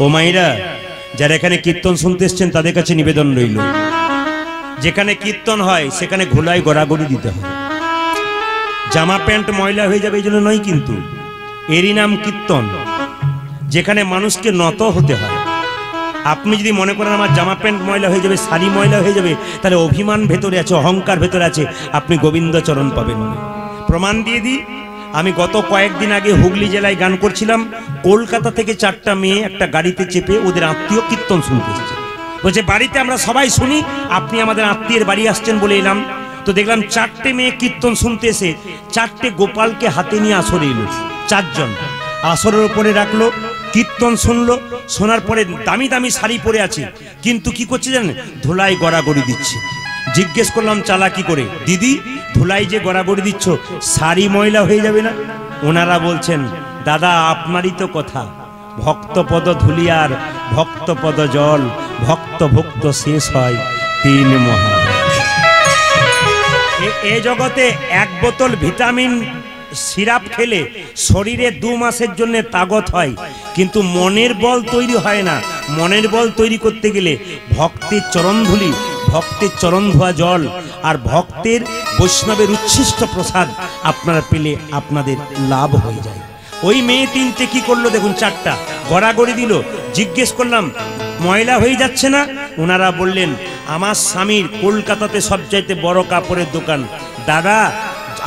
ও মাইরা যারা এখানে কীর্তন শুনতে এসছেন, তাদের কাছে নিবেদন রইল। যেখানে কীর্তন হয়, সেখানে ঘোলাই গড়াগড়ি দিতে হয়। জামা প্যান্ট ময়লা হয়ে যাবে এই জন্য নয় কিন্তু, এরই নাম কীর্তন, যেখানে মানুষকে নত হতে হয়। আপনি যদি মনে করেন আমার জামা প্যান্ট ময়লা হয়ে যাবে, শাড়ি ময়লা হয়ে যাবে, তাহলে অভিমান ভেতরে আছে, অহংকার ভেতরে আছে, আপনি গোবিন্দ চরণ পাবেন। প্রমাণ দিয়ে দিই আমি গত কয়েকদিন আগে হুগলি জেলায় গান করছিলাম। কলকাতা থেকে চারটা মেয়ে একটা গাড়িতে চেপে ওদের আত্মীয় কীর্তন শুনতে এসছে। বলছে, বাড়িতে আমরা সবাই শুনি, আপনি আমাদের আত্মীয়ের বাড়ি আসছেন বলে এলাম। তো দেখলাম চারটে মেয়ে কীর্তন শুনতে এসে চারটে গোপালকে হাতে নিয়ে আসরে এলো, চারজন। আসরের ওপরে রাখল, কীর্তন শুনলো, শোনার পরে দামি দামি শাড়ি পরে আছে। কিন্তু কি করছে জানেন? ধুলাই গড়াগড়ি দিচ্ছে। জিজ্ঞেস করলাম, চালা কি করে? দিদি, ধুলাই যে গড়াগড়ি দিচ্ছ, শাড়ি ময়লা হয়ে যাবে না? ওনারা বলছেন, দাদা, আপনারই তো কথা। ভক্তপদ ধুলিয়ার, ভক্তপদ জল ভক্ত ভক্ত শেষ হয় তিন মহা এ- এ জগতে এক বোতল ভিটামিন সিরাপ খেলে শরীরে দু মাসের জন্য তাগত হয়, কিন্তু মনের বল তৈরি হয় না। মনের বল তৈরি করতে গেলে ভক্তের চরণধুলি ভক্তের চরণ ধোয়া জল আর ভক্তের বৈষ্ণবের উচ্ছিষ্ট প্রসাদ আপনারা পেলে আপনাদের লাভ হয়ে যায়। ওই মেয়ে তিনটে কি করল দেখুন, চারটা গড়াগড়ি দিল। জিজ্ঞেস করলাম, ময়লা হয়ে যাচ্ছে না? ওনারা বললেন, আমার স্বামীর কলকাতাতে সবচাইতে বড় কাপড়ের দোকান। দাদা,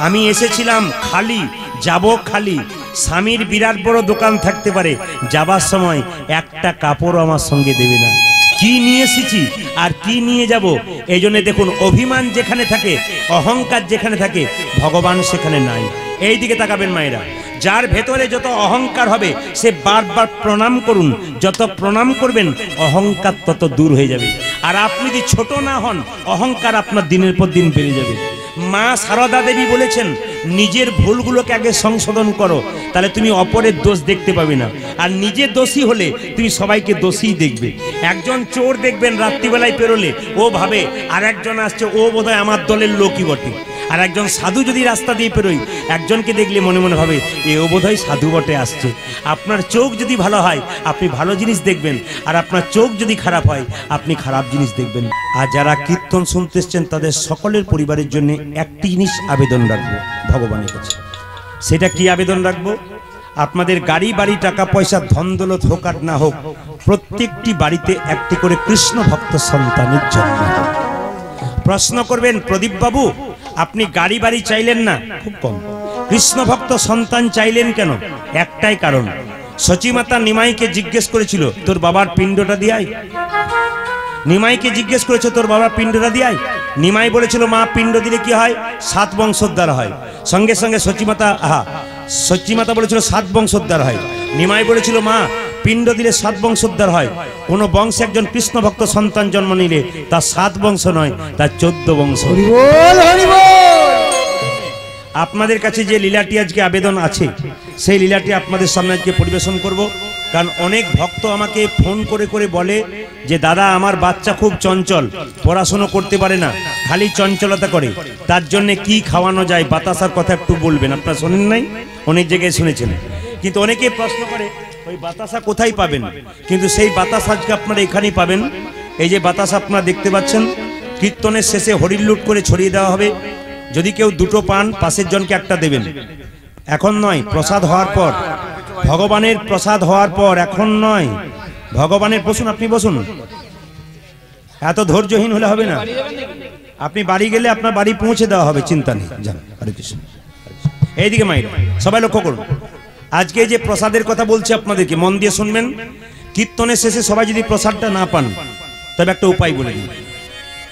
আমি এসেছিলাম খালি, যাব খালি। স্বামীর বিরাট বড় দোকান থাকতে পারে, যাবার সময় একটা কাপড় আমার সঙ্গে দেবে না। কি নিয়ে এসেছি আর কি নিয়ে যাব? এই জন্য দেখুন, অভিমান যেখানে থাকে, অহংকার যেখানে থাকে, ভগবান সেখানে নাই। এই দিকে তাকাবেন মায়েরা। যার ভেতরে যত অহংকার হবে, সে বারবার প্রণাম করুন। যত প্রণাম করবেন, অহংকার তত দূর হয়ে যাবে। আর আপনি যদি ছোট না হন, অহংকার আপনার দিনের পর দিন বেড়ে যাবে। মা সারদা দেবী বলেছেন, নিজের ভুলগুলোকে আগে সংশোধন করো, তাহলে তুমি অপরের দোষ দেখতে পাবে না। আর নিজে দোষী হলে তুমি সবাইকে দোষী দেখবে। একজন চোর দেখবেন রাত্রিবেলায় পেরোলে, ও ভাবে আর একজন আসছে, ও বোধহয় আমার দলের লোকই বটে। আর একজন সাধু যদি রাস্তা দিয়ে পেরোই একজনকে দেখলে মনে মনে হবে এও বোধহয় সাধু বটে আসছে। আপনার চোখ যদি ভালো হয়, আপনি ভালো জিনিস দেখবেন, আর আপনার চোখ যদি খারাপ হয়, আপনি খারাপ জিনিস দেখবেন। আর যারা কীর্তন শুনতে এসছেন, তাদের সকলের পরিবারের জন্য একটি জিনিস আবেদন রাখব, ভগবানের কাছে। সেটা কি আবেদন রাখব? আপনাদের গাড়ি, বাড়ি, টাকা, পয়সা, ধন হোক আর না হোক, প্রত্যেকটি বাড়িতে একটি করে কৃষ্ণ ভক্ত সন্তানের জন্ম। প্রশ্ন করবেন প্রদীপ বাবু আপনি গাড়ি বাড়ি চাইলেন না? খুব কম। কৃষ্ণ ভক্ত সন্তান চাইলেন কেন? একটাই কারণ। সচিমাতা নিমাইকে জিজ্ঞেস করেছিল, তোর বাবার পিণ্ডটা দিয়াই নিমাইকে জিজ্ঞেস করেছে, তোর বাবার পিণ্ডটা দিয়াই নিমাই বলেছিল, মা, পিণ্ড দিলে কি হয়? সাত বংশোদ্ধার হয়। সঙ্গে সঙ্গে সচিমাতা আহা। সচিমাতা বলেছিল, সাত বংশোদ্ধার হয়। নিমাই বলেছিল, মা পিণ্ড দিলে সাত বংশোদ্ধার হয়। কোন বংশে একজন কৃষ্ণ ভক্ত সন্তান জন্ম নিলে তার সাত বংশ নয় তার চোদ্দ বংশ। আপনাদের কাছে যে লীলাটি আজকে আবেদন আছে সেই লীলাটি আপনাদের সামনে আজকে পরিবেশন করব। কারণ অনেক ভক্ত আমাকে ফোন করে করে বলে যে দাদা আমার বাচ্চা খুব চঞ্চল পড়াশুনো করতে পারে না খালি চঞ্চলতা করে। তার জন্য কি খাওয়ানো যায় বাতাসার কথা একটু বলবেন। আপনারা শোনেন নাই? অনেক জায়গায় শুনেছেন। কিন্তু অনেকে প্রশ্ন করে ওই বাতাসা কোথায় পাবেন? কিন্তু সেই বাতাস আজকে আপনারা এখানেই পাবেন। এই যে বাতাস আপনারা দেখতে পাচ্ছেন, কীর্তনের শেষে হরির লুট করে ছড়িয়ে দেওয়া হবে। যদি কেউ দুটো পান, পাশের জনকে একটা দেবেন। এখন নয়, প্রসাদ হওয়ার পর। ভগবানের প্রসাদ হওয়ার পর, এখন নয়। ভগবানের, বসুন, আপনি বসুন। এত ধৈর্যহীন হলে হবে না। আপনি বাড়ি গেলে আপনার বাড়ি পৌঁছে দেওয়া হবে, চিন্তা নেই। যান, হরে কৃষ্ণ। এইদিকে মাইরা সবাই লক্ষ্য করুন। আজকে যে প্রসাদের কথা বলছি আপনাদেরকে, মন দিয়ে শুনবেন। কীর্তনের শেষে সবাই যদি প্রসাদটা না পান, তবে একটা উপায় বলে দিই।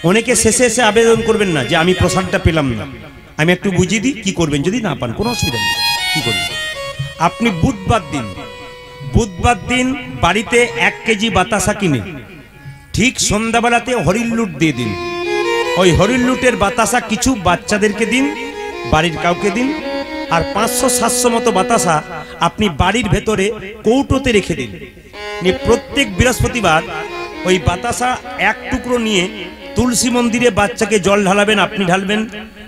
অনেকে শেষে এসে আবেদন করবেন না যে, আমি প্রসাদটা পেলাম না। আমি একটু বুঝিয়ে দিই, কী করবেন? যদি না পান, কোনো অসুবিধা নেই। কি করবেন? আপনি বুধবার দিন বুধবার দিন বাড়িতে এক কেজি বাতাসা কিনে, ঠিক সন্ধ্যাবেলাতে হরিল্লুট দিয়ে দিন। ওই হরিল্লুটের বাতাসা কিছু বাচ্চাদেরকে দিন, বাড়ির কাউকে দিন, আর পাঁচশো সাতশো মতো বাতাসা আপনি বাড়ির ভেতরে কৌটোতে রেখে দিন। প্রত্যেক বৃহস্পতিবার ওই বাতাসা এক টুকরো নিয়ে তুলসী মন্দিরে বাচ্চাকে জল ঢালাবেন, আপনি ঢালবেন।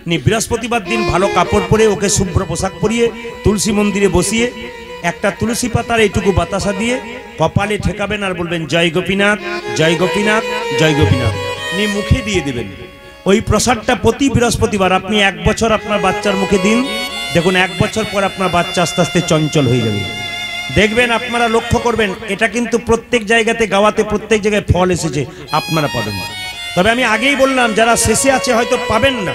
নি বৃহস্পতিবার দিন ভালো কাপড় পরে ওকে শুভ্র পোশাক পরিয়ে তুলসী মন্দিরে বসিয়ে একটা তুলসী পাতার এইটুকু বাতাসা দিয়ে কপালে ঠেকাবেন আর বলবেন, জয় গোপীনাথ জয় গোপীনাথ জয় গোপীনাথ। নিয়ে মুখে দিয়ে দেবেন। ওই প্রসাদটা প্রতি বৃহস্পতিবার, আপনি এক বছর আপনার বাচ্চার মুখে দিন। দেখুন, এক বছর পর আপনার বাচ্চা আস্তে আস্তে চঞ্চল হয়ে যাবে। দেখবেন, আপনারা লক্ষ্য করবেন, এটা কিন্তু প্রত্যেক জায়গাতে, গাওয়াতে, প্রত্যেক জায়গায় ফল এসেছে, আপনারা পাবেন তবে আমি আগেই বললাম, যারা শেষে আছে হয়তো পাবেন না।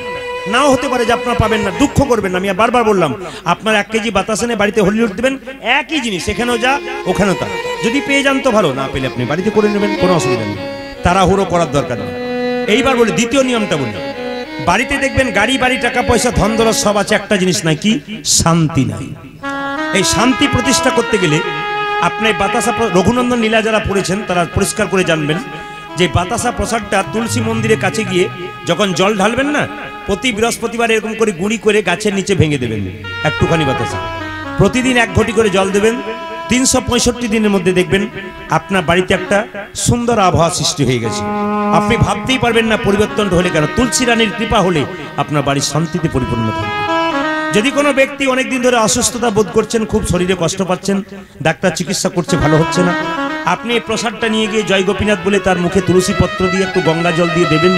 নাও হতে পারে যে আপনারা পাবেন না, দুঃখ করবেন না। আমি বারবার বললাম, আপনার এক কেজি বাতাস এনে বাড়িতে হলিউড দেবেন, একই জিনিস, এখানেও যা, ওখানেও তা। যদি পেয়ে যান তো ভালো, না পেলে আপনি বাড়িতে করে নেবেন, কোনো অসুবিধা নেই। তারা তাড়াহুড়ো করার দরকার নেই। এইবার বলি, দ্বিতীয় নিয়মটা বলি। বাড়িতে দেখবেন গাড়ি, বাড়ি, টাকা, পয়সা, ধন দরজ সব আছে, একটা জিনিস নাই, কি? শান্তি নাই। এই শান্তি প্রতিষ্ঠা করতে গেলে আপনি বাতাসা রঘুনন্দন লীলা যারা পড়েছেন, তারা পরিষ্কার করে জানবেন যে বাতাসা প্রসাদটা তুলসী মন্দিরের কাছে গিয়ে যখন জল ঢালবেন না, প্রতি বৃহস্পতিবার এরকম করে গুঁড়ি করে গাছের নিচে ভেঙে দেবেন। একটুখানি বাতাসা। প্রতিদিন এক ঘটি করে জল দেবেন তিনশো পঁয়ষট্টি দিনের মধ্যে দেখবেন আপনার বাড়িতে একটা সুন্দর আবহাওয়া সৃষ্টি হয়ে গেছে। আপনি ভাবতেই পারবেন না পরিবর্তনটা হলে কেন। তুলসী রানীর কৃপা হলে আপনার বাড়ি শান্তিতে পরিপূর্ণ থাকবে। যদি কোনো ব্যক্তি অনেকদিন ধরে অসুস্থতা বোধ করছেন, খুব শরীরে কষ্ট পাচ্ছেন, ডাক্তার চিকিৎসা করছে, ভালো হচ্ছে না, আপনি এই প্রসাদটা নিয়ে গিয়ে জয় গোপীনাথ বলে তার মুখে তুলসী পত্র দিয়ে একটু গঙ্গা জল দিয়ে দেবেন,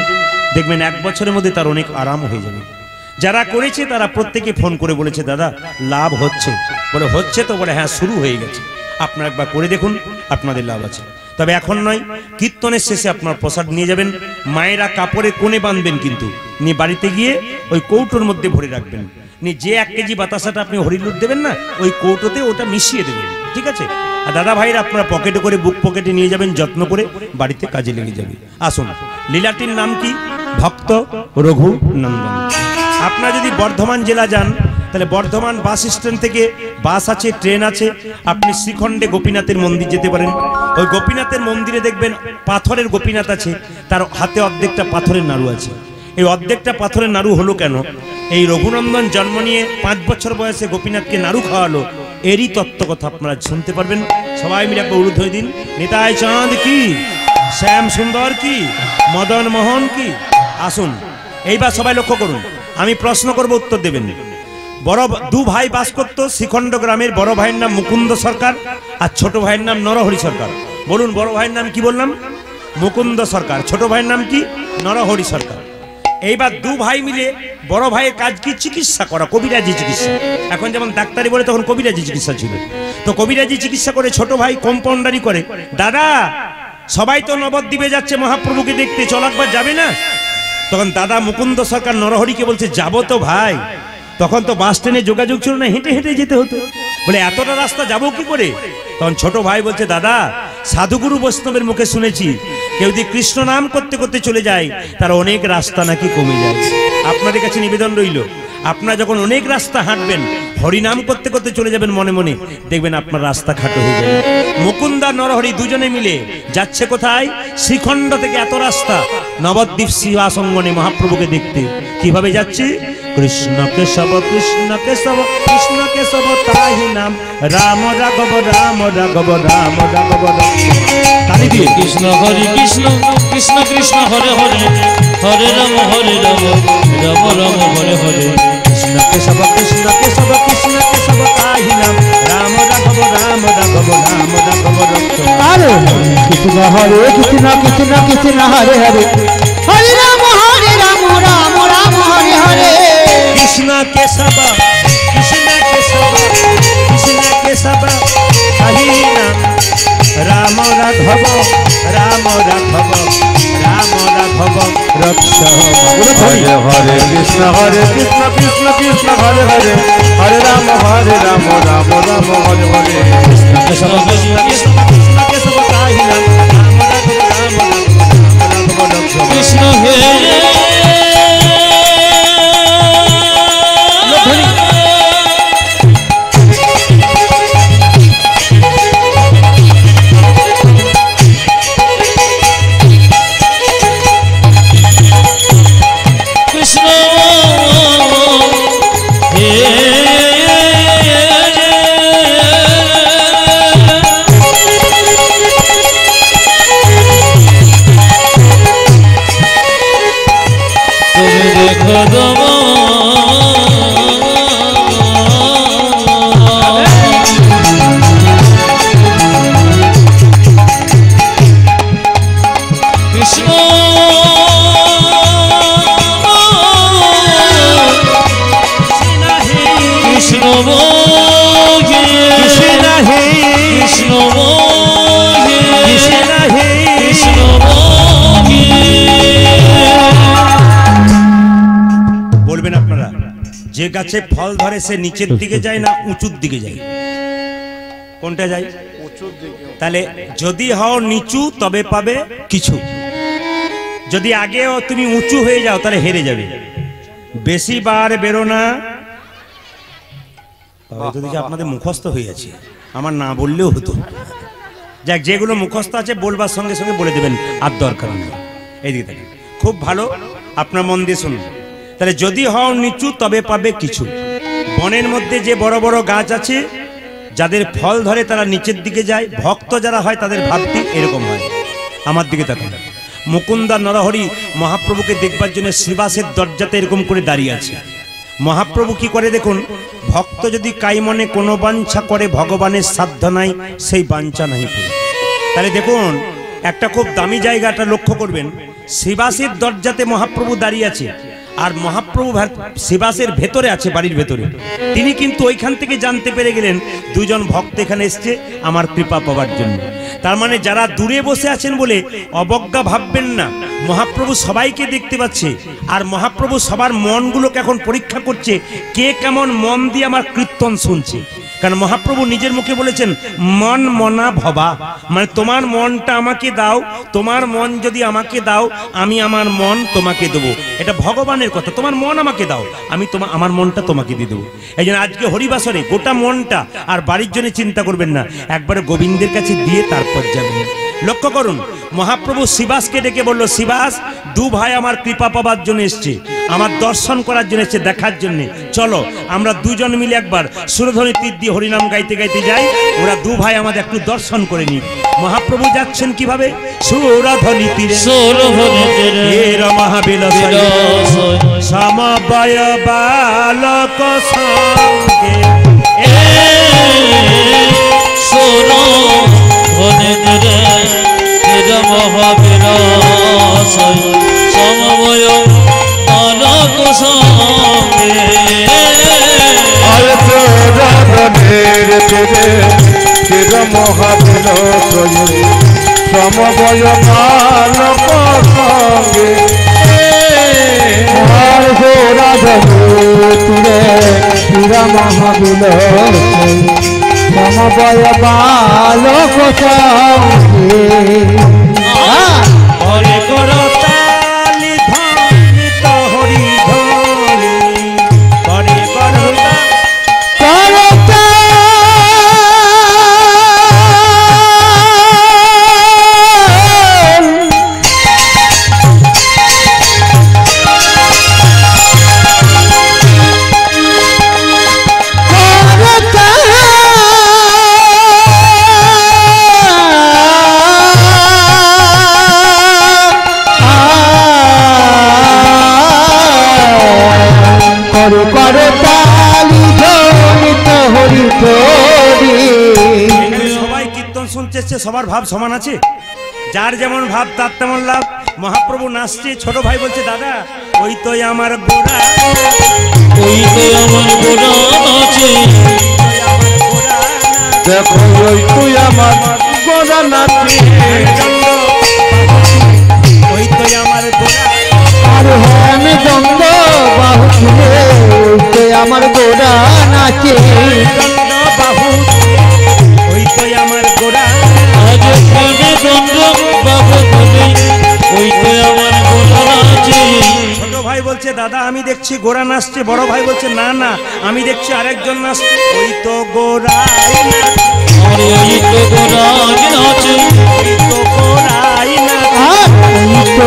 দেখবেন এক বছরের মধ্যে তার অনেক আরাম হয়ে যাবে। যারা করেছে তারা প্রত্যেকে ফোন করে বলেছে, দাদা, লাভ হচ্ছে। বলে, হচ্ছে তো। বলে হ্যাঁ শুরু হয়ে গেছে। আপনারা একবার করে দেখুন, আপনাদের লাভ আছে। তবে এখন নয়, কীর্তনের শেষে আপনার প্রসাদ নিয়ে যাবেন। মায়েরা কাপড়ে কোণে বাঁধবেন কিন্তু। নিয়ে বাড়িতে গিয়ে ওই কৌটোর মধ্যে ভরে রাখবেন। নিয়ে যে এক কেজি বাতাসাটা আপনি হরিলুট দেবেন না, ওই কৌটোতে ওটা মিশিয়ে দেবেন। ঠিক আছে? আর দাদা ভাইরা আপনারা পকেটে করে বুক পকেটে নিয়ে যাবেন, যত্ন করে বাড়িতে কাজে লেগে যাবে। আসুন, লীলাটির নাম কি? ভক্ত রঘু নন্দন আপনারা যদি বর্ধমান জেলা যান, তাহলে বর্ধমান বাস স্ট্যান্ড থেকে বাস আছে, ট্রেন আছে। আপনি শ্রীখণ্ডে গোপীনাথের মন্দির যেতে পারেন। ওই গোপীনাথের মন্দিরে দেখবেন পাথরের গোপীনাথ আছে, তার হাতে অর্ধেকটা পাথরের নাড়ু আছে। এই অর্ধেকটা পাথরের নাড়ু হলো কেন? এই রঘুনন্দন জন্ম নিয়ে পাঁচ বছর বয়সে গোপীনাথকে নাড়ু খাওয়ালো, এরই তত্ত্ব কথা আপনারা শুনতে পারবেন। সবাই মিলে একটা হয়ে দিন। নিতাই চাঁদ কি? শ্যাম সুন্দর কি? মদন মোহন কি? আসুন। এইবার সবাই লক্ষ্য করুন। আমি প্রশ্ন করব উত্তর দেবেন। বড় দু ভাই বাস করত শ্রীখণ্ড গ্রামের বড় ভাইয়ের নাম মুকুন্দ সরকার আর ছোট ভাইয়ের নাম নরহরি সরকার। বলুন, বড় ভাইয়ের নাম কি বললাম? মুকুন্দ সরকার। ছোট ভাইয়ের নাম কি? নরহরি সরকার। এইবার দু ভাই মিলে বড় ভাইয়ের কাজ কি? চিকিৎসা করা, কবিরাজি চিকিৎসা। এখন যেমন ডাক্তারি বলে তখন কবিরাজি চিকিৎসা ছিল। তো কবিরাজি চিকিৎসা করে ছোট ভাই কম্পাউন্ডারি করে। দাদা, সবাই তো নবদ্বীপে যাচ্ছে, মহাপ্রভুকে দেখতে। চল একবার যাবে না? তখন দাদা মুকুন্দ সরকার নরহরিকে বলছে, যাব তো ভাই। তখন তো বাস ট্রেনে যোগাযোগ ছিল না, হেঁটে হেঁটে যেতে হতো। বলে, এতটা রাস্তা যাব কি করে? তখন ছোট ভাই বলছে, দাদা, সাধুগুরু বৈষ্ণবের মুখে শুনেছি, কেউ যদি কৃষ্ণ নাম করতে করতে চলে যায়, তার অনেক রাস্তা নাকি কমে যায় আপনাদের কাছে নিবেদন রইল, আপনারা যখন অনেক রাস্তা হাঁটবেন, হরিনাম করতে করতে চলে যাবেন মনে মনে, দেখবেন আপনার রাস্তা খাটো হয়ে যাবে। মুকুন্দা নরহরি দুজনে মিলে যাচ্ছে কোথায়? শ্রীখণ্ড থেকে এত রাস্তা। নবদ্বীপ শিবাসঙ্গনে মহাপ্রভুকে দেখতে। কীভাবে যাচ্ছে? কৃষ্ণ কেশব কৃষ্ণ কেশব কৃষ্ণ কেশব তাহি নাম। রাম রাঘব রাম রাঘব রাম রাঘব তালি দিয়ে কৃষ্ণ হরে কৃষ্ণ কৃষ্ণ কৃষ্ণ হরে হরে। হরে রাম হরে রাম রাম রাম হরে হরে। কৃষ্ণ কেশব কৃষ্ণ কেশব কৃষ্ণ কেশব তাহি নাম। রাম রাঘব রাম রাঘব রাম রাঘব রক্ত আরে কৃষ্ণ হরে কৃষ্ণ কৃষ্ণ কৃষ্ণ হরে হরে হরে রাম হরে রাম রাম রাম হরে হরে কৃষ্ণ কেশব কৃষ্ণ কেশব কৃষ্ণ কেশব তাহি নাম রাম রাঘব রাম রাঘব রাম রাঘব রক্ষ হরে হরে কৃষ্ণ হরে কৃষ্ণ কৃষ্ণ কৃষ্ণ হরে হরে হরে রাম হরে রাম রাম রাম হরে হরে কেশব কৃষ্ণ কৃষ্ণ গাছে ফল ধরে, সে নিচের দিকে যায় না, উঁচুর দিকে যায়। কোনটা যায়? তাহলে যদি হও নিচু, তবে পাবে কিছু। যদি আগেও তুমি উঁচু হয়ে যাও, তাহলে হেরে যাবে। বেশি বার বেরো না। আপনাদের মুখস্থ হয়ে আছে। আমার না বললেও হতো। যাক, যেগুলো মুখস্থ আছে, বলবার সঙ্গে সঙ্গে বলে দেবেন, আর দরকার নেই। এইদিকে থাকে খুব ভালো, আপনার মন দিয়ে শুনুন। তাহলে যদি হও নিচু, তবে পাবে কিছু। বনের মধ্যে যে বড় বড় গাছ আছে, যাদের ফল ধরে তারা নিচের দিকে যায়, ভক্ত যারা হয় তাদের ভাবটি এরকম হয়। আমার দিকে তাকান। মুকুন্দা নরহরি মহাপ্রভুকে দেখবার জন্য শ্রীবাসের দরজাতে এরকম করে দাঁড়িয়ে আছে। মহাপ্রভু কি করে দেখুন? ভক্ত যদি কাই মনে কোনো বাঞ্ছা করে, ভগবানের সাধ্য নাই, সেই বাঞ্ছা নাই তাহলে দেখুন, একটা খুব দামি জায়গাটা লক্ষ্য করবেন। শিবাসের দরজাতে মহাপ্রভু দাঁড়িয়ে আছে। আর মহাপ্রভু ভার শিবাসের ভেতরে আছে, বাড়ির ভেতরে। তিনি কিন্তু ওইখান থেকে জানতে পেরে গেলেন, দুজন ভক্ত এখানে এসছে আমার কৃপা পাওয়ার জন্য। তার মানে যারা দূরে বসে আছেন বলে অবজ্ঞা ভাববেন না। মহাপ্রভু সবাইকে দেখতে পাচ্ছে। আর মহাপ্রভু সবার মনগুলোকে এখন পরীক্ষা করছে, কে কেমন মন দিয়ে আমার কীর্তন শুনছে। কারণ মহাপ্রভু নিজের মুখে বলেছেন, মন মনা ভবা। মানে তোমার মনটা আমাকে দাও, তোমার মন যদি আমাকে দাও, আমি আমার মন তোমাকে দেবো। এটা ভগবানের কথা, তোমার মন আমাকে দাও, আমি তোমার আমার মনটা তোমাকে দিয়ে দেবো। এই জন্য আজকে হরিবাসরে গোটা মনটা, আর বাড়ির জন্য চিন্তা করবেন না, একবারে গোবিন্দের কাছে দিয়ে তারপর যাবেন। লক্ষ্য করুন মহাপ্রভু শিবাসকে ডেকে বলল শিবাস দু ভাই আমার কৃপা পাবার জন্য এসছে আমার দর্শন করার জন্য এসছে দেখার জন্য। চলো আমরা দুজন মিলে একবার সুরধ্বনি তীর দিয়ে হরিনাম গাইতে গাইতে যাই ওরা দু ভাই আমাদের একটু দর্শন করে নি মহাপ্রভু যাচ্ছেন কীভাবে? তীরে। মহাবিল সমবয় বালক সঙ্গে। সমবয় আলোক সঙ্গে আর রাধনের তীরে চির মহাবিল সমবয় মানব সঙ্গে আর গোরা তুরে পুরা মহাবিল সমবয় বালক সঙ্গে এসছে সবার ভাব সমান আছে? যার যেমন ভাব তার তেমন লাভ। মহাপ্রভু নাচছে ছোট ভাই বলছে দাদা ওই তো আমার গোড়া। ওই তো আমার গোড়া আছে। ওই আমার দেখো ওই তুই আমার গোড়া নাচি ওই তো আমার গোড়া। আর হেম দন্দ বাহু তুলে উঠে আমার গোড়া নাচে দণ্ড বাহু ওই তো আমার গোড়া। কানে বাবু ওই তো আমার গোড়া আছে ছোট ভাই বলছে দাদা আমি দেখছি গোড়া নাচছে। বড় ভাই বলছে না না আমি দেখছি আরেকজন নাচছে। ওই তো নাচ, আরে ওই তো গোড়া আছে ওই তো গোড়াই নাচ। ওই তো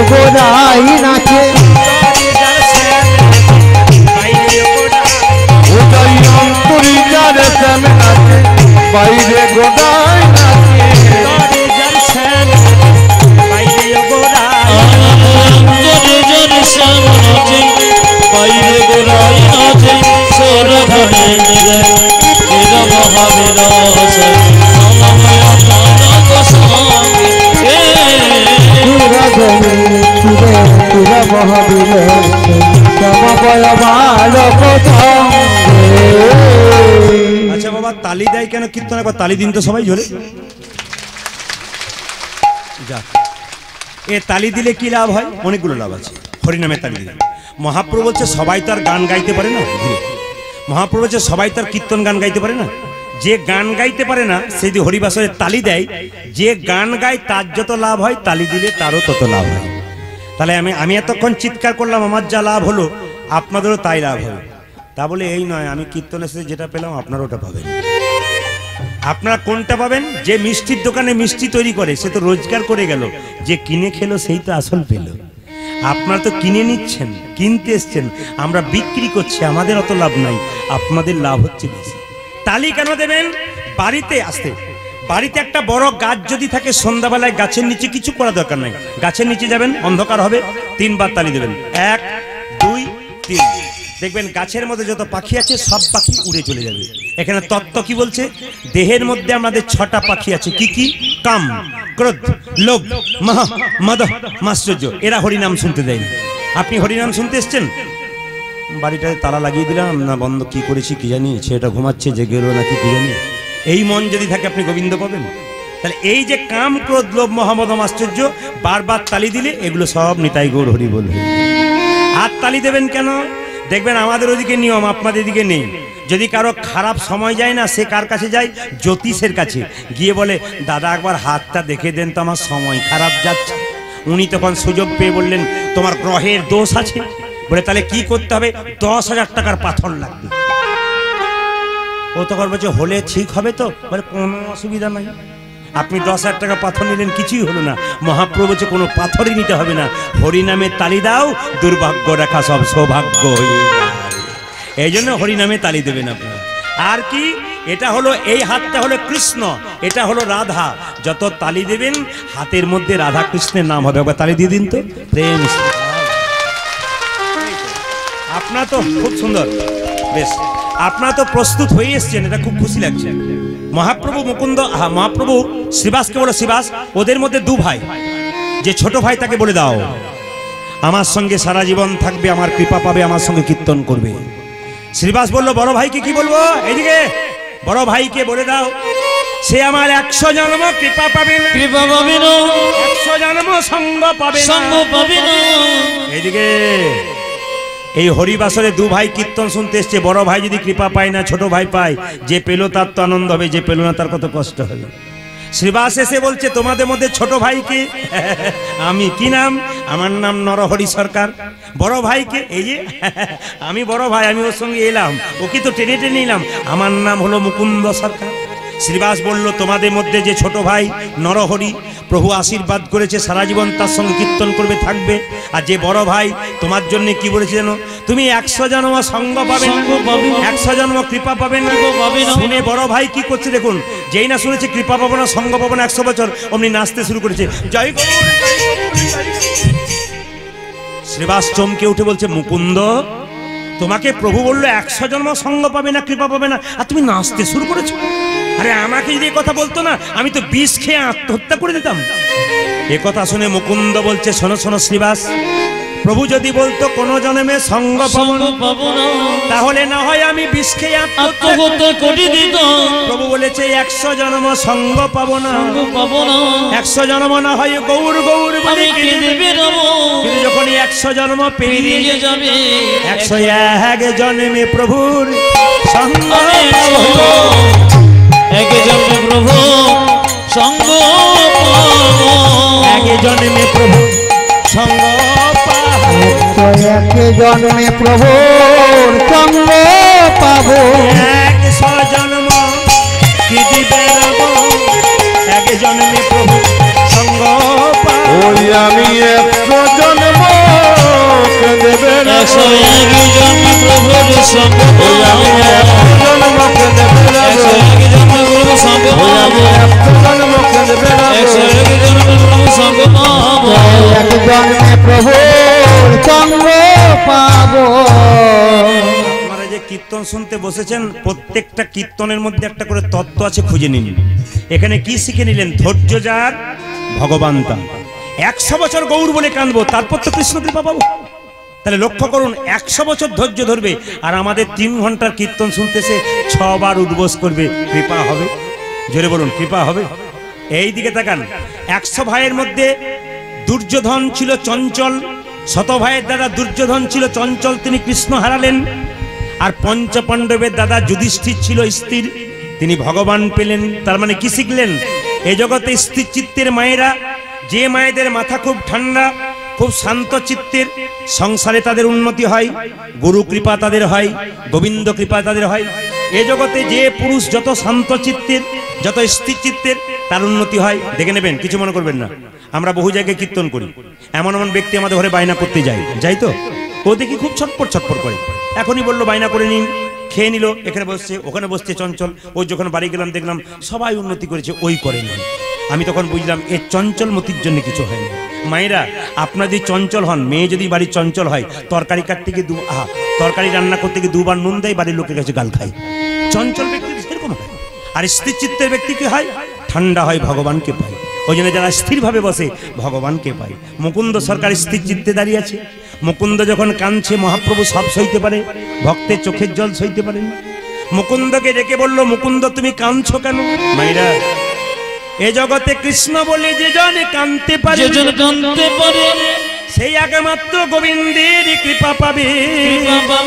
বাইরে গোড়া, আচ্ছা বাবা, তালি দেয় কেন? কীর্তন একবার তালি দিন তো সবাই জোরে। যাক এ তালি দিলে কি লাভ হয়? অনেকগুলো লাভ আছে। হরিনামে তালি দিলে। মহাপ্রভু বলছে, সবাই তার গান গাইতে পারে না? মহাপ্রভু বলছে, সবাই তার কীর্তন গান গাইতে পারে না? যে গান গাইতে পারে না, সে যদি হরিবাসরে তালি দেয়, যে গান গায় তার যত লাভ হয়, তালি দিলে তারও তত লাভ হয়। তাহলে আমি আমি এতক্ষণ চিৎকার করলাম, আমার যা লাভ হলো, আপনাদেরও তাই লাভ হলো। তা বলে এই নয়, আমি কীর্তনের সাথে যেটা পেলাম, আপনারা ওটা পাবেন। আপনারা কোনটা পাবেন? যে মিষ্টির দোকানে মিষ্টি তৈরি করে, সে তো রোজগার করে গেল, যে কিনে খেলো, সেই তো আসল পেল। আপনারা তো কিনে নিচ্ছেন, কিনতে এসছেন, আমরা বিক্রি করছি, আমাদের অত লাভ নাই, আপনাদের লাভ হচ্ছে বেশি। তালি কেন দেবেন? বাড়িতে আসতে। বাড়িতে একটা বড় গাছ যদি থাকে, সন্ধ্যাবেলায় গাছের নিচে কিছু করা দরকার নাই। গাছের নিচে যাবেন, অন্ধকার হবে, তিনবার তালি দেবেন। এক, দুই, তিন। দেখবেন গাছের মধ্যে যত পাখি আছে, সব পাখি উড়ে চলে যাবে। এখানে তত্ত্ব কি বলছে? দেহের মধ্যে আমাদের ছটা পাখি আছে। কি কি? কাম, ক্রোধ, লোভ, মহ মদ মাশ্চর্য। এরা হরিনাম শুনতে দেয়নি। আপনি হরিনাম শুনতে এসছেন? বাড়িটাতে তালা লাগিয়ে দিলাম, না বন্ধ, কি করেছি কি জানি, ছেলেটা ঘুমাচ্ছে, যে গেলো নাকি কি জানি। এই মন যদি থাকে, আপনি গোবিন্দ পাবেন। তাহলে এই যে কাম ক্রোধ, লোভ, মহামদম, আশ্চর্য, বারবার তালি দিলে এগুলো সব নিতাই গৌর হরি বলবে হাত তালি দেবেন কেন? দেখবেন আমাদের ওদিকে নিয়ম, আপনাদের দিকে নেই। যদি কারও খারাপ সময় যায় না, সে কার কাছে যায়? জ্যোতিষের কাছে। গিয়ে বলে, দাদা, একবার হাতটা দেখে দেন তো, আমার সময় খারাপ যাচ্ছে। উনি তখন সুযোগ পেয়ে বললেন, তোমার গ্রহের দোষ আছে। বলে, তাহলে কি করতে হবে? দশ হাজার টাকার পাথর লাগবে। ও তখন বলছে, হলে ঠিক হবে তো? বলে, কোনো অসুবিধা নাই। আপনি দশ হাজার টাকা পাথর নিলেন, কিছুই হলো না। মহাপ্রভু বলছে, কোনো পাথরই নিতে হবে না। হরিনামে তালি দাও, দুর্ভাগ্য রেখা সব সৌভাগ্য এই জন্য হরিনামে তালি দেবেন আপনি। আর কি? এটা হলো, এই হাতটা হলো কৃষ্ণ, এটা হলো রাধা। যত তালি দেবেন, হাতের মধ্যে রাধা কৃষ্ণের নাম হবে। একবার তালি দিয়ে দিন তো। প্রেম আপনার তো খুব সুন্দর। বেশ। আপনারা তো প্রস্তুত হয়ে এসছেন এটা খুব খুশি লাগছে। মহাপ্রভু মুকুন্দ হ্যাঁ মহাপ্রভু শ্রীবাসকে বলো শ্রীবাস ওদের মধ্যে দু ভাই। যে ছোট ভাই তাকে বলে দাও। আমার সঙ্গে সারা জীবন থাকবে আমার কৃপা পাবে আমার সঙ্গে কীর্তন করবে। শ্রীবাস বলল বড় ভাইকে কি বলব? এইদিকে বড় ভাইকে বলে দাও। সে আমার একশো জন্ম কৃপা পাবে কৃপা পাবিন একশো জন্ম সঙ্গ পাবে সঙ্গ পাবিন এইদিকে। এই হরিবাসরে দু ভাই কীর্তন শুনতে এসছে। বড় ভাই যদি কৃপা পায় না, ছোট ভাই পায়। যে পেল তার তো আনন্দ হবে, যে পেল না তার কত কষ্ট হবে শ্রীবাস এসে বলছে, তোমাদের মধ্যে ছোট ভাইকে আমি, কি নাম? আমার নাম নরহরি সরকার। বড় ভাইকে এই যে, আমি বড় ভাই, আমি ওর সঙ্গে এলাম। ওকে তো টেনে টেনে নিলাম। আমার নাম হলো মুকুন্দ সরকার। শ্রীবাস বলল তোমাদের মধ্যে যে ছোট ভাই নরহরি প্রভু আশীর্বাদ করেছে সারা জীবন তার সঙ্গে কীর্তন করবে থাকবে আর যে বড় ভাই তোমার জন্য কি বলেছে যেন তুমি একশো জন্ম সঙ্গ পাবে সঙ্গ পাবে না। একশো জন্ম কৃপা পাবে না কৃপা পাবে শুনে বড় ভাই কি করছে দেখুন যেই না শুনেছে কৃপা পাবো না সঙ্গ পাবো না একশো বছর অমনি নাচতে শুরু করেছে জয়। শ্রীবাস চমকে উঠে বলছে মুকুন্দ তোমাকে প্রভু বলল একশো জন্ম সঙ্গ পাবে না কৃপা পাবে না আর তুমি নাচতে শুরু করেছ আরে আমাকে যদি কথা বলতো না আমি তো বিষ খেয়ে আত্মহত্যা করে দিতাম। এ কথা শুনে মুকুন্দ বলছে শোনো শোনো শ্রীবাস প্রভু যদি বলতো কোন জন্মে সঙ্গ তাহলে না হয় আমি বিষ খেয়ে আত্মহত্যা আত্মহত্যা করে দিত প্রভু বলেছে একশো জন্ম সঙ্গ পাবো না। একশো জন্ম না হয় গৌর গৌর কিন্তু যখন একশো জন্ম পেরিয়ে যাবে একশো এক জন্মে প্রভুর সঙ্গ এক জন্মে প্রভু সঙ্গ পাবো। এক জন্মে প্রভু সঙ্গ এক জন্মে প্রভুর সঙ্গ পাবো এক জন্ম কি দিবে? এক জন্মে প্রভু সঙ্গ পাবো। আমি একশো জন্ম দেবে কীর্তন শুনতে বসেছেন, প্রত্যেকটা কীর্তনের মধ্যে একটা করে তত্ত্ব আছে, খুঁজে নিন। এখানে কি শিখে নিলেন? ধৈর্য যার, ভগবান তার। একশো বছর গৌর বলে কাঁদবো তারপর তো কৃষ্ণ কৃপা পাবো তাহলে লক্ষ্য করুন, একশো বছর ধৈর্য ধরবে আর আমাদের তিন ঘণ্টার কীর্তন শুনতেছে, ছবার উদ্বোস করবে। কৃপা হবে। জোরে বলুন, কৃপা হবে। এই দিকে তাকান, একশো ভাইয়ের মধ্যে দুর্যোধন ছিল চঞ্চল, শত ভাইয়ের দাদা দুর্যোধন ছিল চঞ্চল, তিনি কৃষ্ণ হারালেন। আর পঞ্চপাণ্ডবের দাদা যুধিষ্ঠির ছিল স্থির, তিনি ভগবান পেলেন। তার মানে কি শিখলেন? এ জগতে স্থির চিত্তের মায়েরা, যে মায়েদের মাথা খুব ঠান্ডা খুব শান্ত চিত্তের সংসারে তাদের উন্নতি হয়, গুরু কৃপা তাদের হয়, গোবিন্দ কৃপা তাদের হয়। এ জগতে যে পুরুষ যত শান্ত চিত্তের, যত স্থির চিত্তের, তার উন্নতি হয়। দেখে নেবেন, কিছু মনে করবেন না। আমরা বহু জায়গায় কীর্তন করি। এমন এমন ব্যক্তি আমাদের ঘরে বায়না করতে যায়। যাই তো? ও দেখি খুব ছটপট ছটপট করে। এখনই বলল, বায়না করে নিন। খেয়ে নিল, এখানে বসছে, ওখানে বসছে চঞ্চল। ও যখন বাড়ি গেলাম, দেখলাম সবাই উন্নতি করেছে, ওই করেনি আমি তখন বুঝলাম, এ চঞ্চল মতির জন্য কিছু হয়নি। মায়েরা, আপনার যদি চঞ্চল হন, মেয়ে যদি বাড়ির চঞ্চল হয়, তরকারি কাটতে গিয়ে দু আহা, তরকারি রান্না করতে গিয়ে দুবার নুন দেয়, বাড়ির লোকের কাছে গাল খায়। চঞ্চল ব্যক্তি সেরকম হয়। আর স্থির চিত্তের ব্যক্তি কি হয়? ঠান্ডা হয়, ভগবানকে পায়। ওই জন্য যারা স্থিরভাবে বসে, ভগবানকে পায়। মুকুন্দ সরকার স্থির চিত্তে দাঁড়িয়ে আছে। মুকুন্দ যখন কাঁদছে, মহাপ্রভু সব সইতে পারে, ভক্তের চোখের জল সইতে পারেন। মুকুন্দকে ডেকে বলল, মুকুন্দ, তুমি কাঁদছো কেন? মাইরা এ জগতে কৃষ্ণ বলে যে জনে কাঁদতে পারে যেজন কানতে পারে সেই আগে মাত্র গোবিন্দের কৃপা পাবে। কৃপা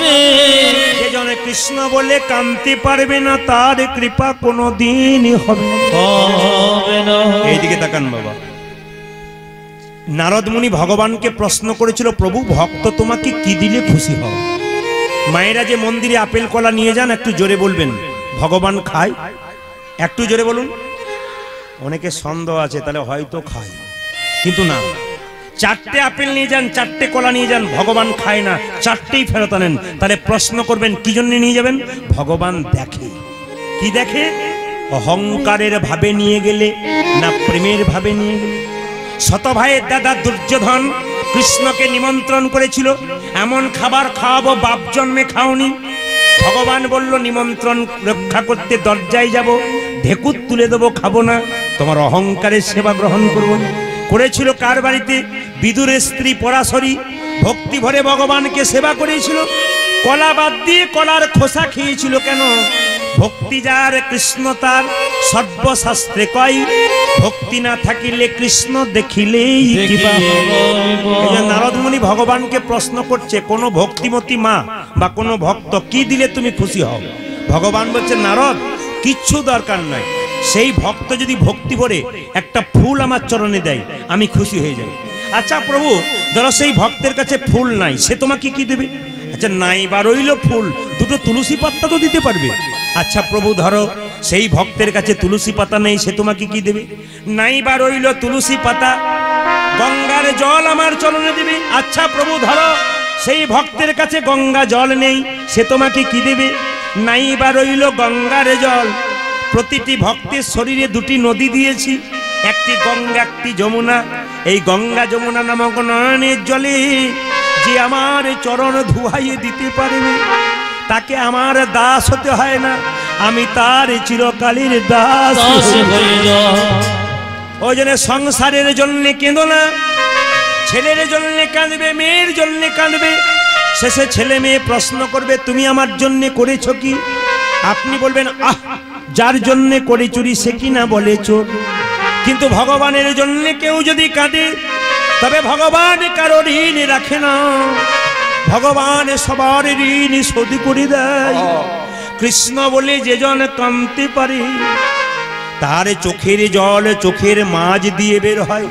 যে জনে কৃষ্ণ বলে কাঁদতে পারবে না তার কৃপা কোনো দিন হবে না। হবে এইদিকে তাকান বাবা। নারদ মুনি ভগবানকে প্রশ্ন করেছিল প্রভু ভক্ত তোমাকে কি দিলে খুশি হও? মায়েরা যে মন্দিরে আপেল কলা নিয়ে যান একটু জোরে বলবেন। ভগবান খায়। একটু জোরে বলুন। অনেকে সন্দেহ আছে, তাহলে হয়তো খায় কিন্তু না। চারটে আপেল নিয়ে যান, চারটে কলা নিয়ে যান, ভগবান খায় না। চারটেই ফেরত আনেন। তাহলে প্রশ্ন করবেন, কি জন্য নিয়ে যাবেন? ভগবান দেখে। কি দেখে? অহংকারের ভাবে নিয়ে গেলে না প্রেমের ভাবে নিয়ে গেলে? শত ভাইয়ের দাদা দুর্যোধন কৃষ্ণকে নিমন্ত্রণ করেছিল। এমন খাবার খাওয়াবো, বাপ জন্মে খাওনি। ভগবান বলল, নিমন্ত্রণ রক্ষা করতে দরজায় যাব, ঢেকুর তুলে দেবো, খাব না। তোমার অহংকারের সেবা গ্রহণ করব করেছিল কার বাড়িতে? বিদুরের স্ত্রী পরাশরী। ভক্তি ভরে ভগবানকে সেবা করেছিল। কলা বাদ দিয়ে কলার খোসা খেয়েছিল কেন? ভক্তি যার কৃষ্ণ তার। সর্বশাস্ত্রে কয় ভক্তি না থাকিলে কৃষ্ণ দেখিলেই কিবা হয়। এই যে নারদ ভগবানকে প্রশ্ন করছে কোন ভক্তিমতী মা বা কোনো ভক্ত কি দিলে তুমি খুশি হও? ভগবান বলছে নারদ কিচ্ছু দরকার নাই। সেই ভক্ত যদি ভক্তি ভরে একটা ফুল আমার চরণে দেয়, আমি খুশি হয়ে যাই। আচ্ছা প্রভু, ধরো সেই ভক্তের কাছে ফুল নাই, সে তোমাকে কি দেবে? আচ্ছা নাই বা রইল ফুল, দুটো তুলসী পাতা তো দিতে পারবে। আচ্ছা প্রভু, ধরো সেই ভক্তের কাছে তুলসী পাতা নেই, সে তোমাকে কি দেবে? নাই বা রইল তুলসী পাতা, গঙ্গার জল আমার চরণে দেবে। আচ্ছা প্রভু, ধরো সেই ভক্তের কাছে গঙ্গা জল নেই, সে তোমাকে কি দেবে? নাই বা রইল গঙ্গার জল প্রতিটি ভক্তের শরীরে দুটি নদী দিয়েছি। একটি গঙ্গা একটি যমুনা। এই গঙ্গা যমুনা নামক নয়নের জলে যে আমার চরণ ধুয়াইয়ে দিতে পারবে তাকে আমার দাস হতে হয় না। আমি তার চিরকালের দাস ওই জন্য সংসারের জন্য কেঁদো না ছেলের জন্য কাঁদবে মেয়ের জন্য কাঁদবে। শেষে ছেলে মেয়ে প্রশ্ন করবে তুমি আমার জন্য করেছ কি? আপনি বলবেন আহ যার জন্য করে চুরি সে কিনা বলে চোর কিন্তু ভগবানের জন্য কেউ যদি কাঁদে, তবে ভগবান কারও ঋণ রাখে না। ভগবান সবার ঋণ শোধ করে দেয়। কৃষ্ণ বলে, যে জন কাঁদতে পারে, তার চোখের জল চোখের মাঝ দিয়ে বের হয়।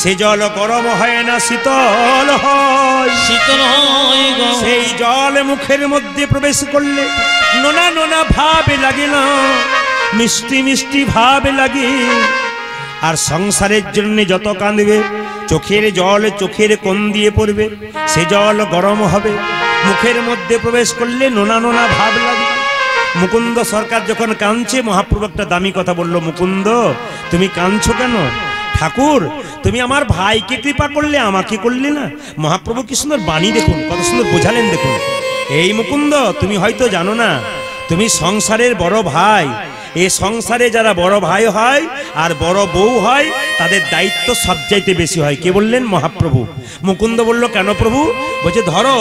সে জল গরম হয় না শীতল হয়। শীতল হয় সেই জল মুখের মধ্যে প্রবেশ করলে নোনা নোনা ভাবে লাগে না মিষ্টি মিষ্টি ভাবে লাগে। আর সংসারের জন্য যত কাঁদবে চোখের জল চোখের কোন দিয়ে পড়বে সে জল গরম হবে। মুখের মধ্যে প্রবেশ করলে নোনা নোনা ভাব লাগে। মুকুন্দ সরকার যখন কাঁদছে মহাপ্রভু একটা দামি কথা বলল মুকুন্দ তুমি কাঁদছো কেন? ঠাকুর তুমি আমার ভাইকে কৃপা করলে, আমাকে করলে না? মহাপ্রভু কি সুন্দর বাণী দেখুন, কত সুন্দর বোঝালেন দেখুন। এই মুকুন্দ, তুমি হয়তো জানো না, তুমি সংসারের বড় ভাই। এ সংসারে যারা বড় ভাই হয় আর বড় বউ হয়, তাদের দায়িত্ব সবচাইতে বেশি হয়। কে বললেন? মহাপ্রভু। মুকুন্দ বলল, কেন প্রভু? বলছে, ধরো,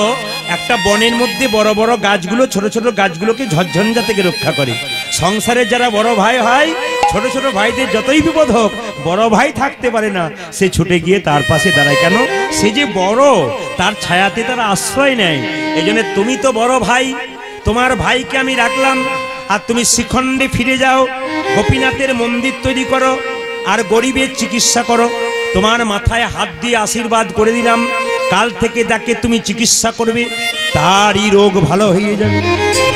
একটা বনের মধ্যে বড় বড় গাছগুলো, ছোট ছোট গাছগুলোকে ঝরঝঞ্ঝা থেকে রক্ষা করে। সংসারের যারা বড় ভাই হয়, ছোট ছোট ভাইদের যতই বিপদ হোক, বড় ভাই থাকতে পারে না। সে ছুটে গিয়ে তার পাশে দাঁড়ায় কেন? সে যে বড়, তার ছায়াতে তারা আশ্রয় নেয়। এই তুমি তো বড় ভাই, তোমার ভাইকে আমি রাখলাম। আর তুমি শিখণ্ডে ফিরে যাও, গোপীনাথের মন্দির তৈরি করো, আর গরিবের চিকিৎসা করো। তোমার মাথায় হাত দিয়ে আশীর্বাদ করে দিলাম। কাল থেকে তাকে তুমি চিকিৎসা করবে। তারই রোগ ভালো হয়ে যাবে।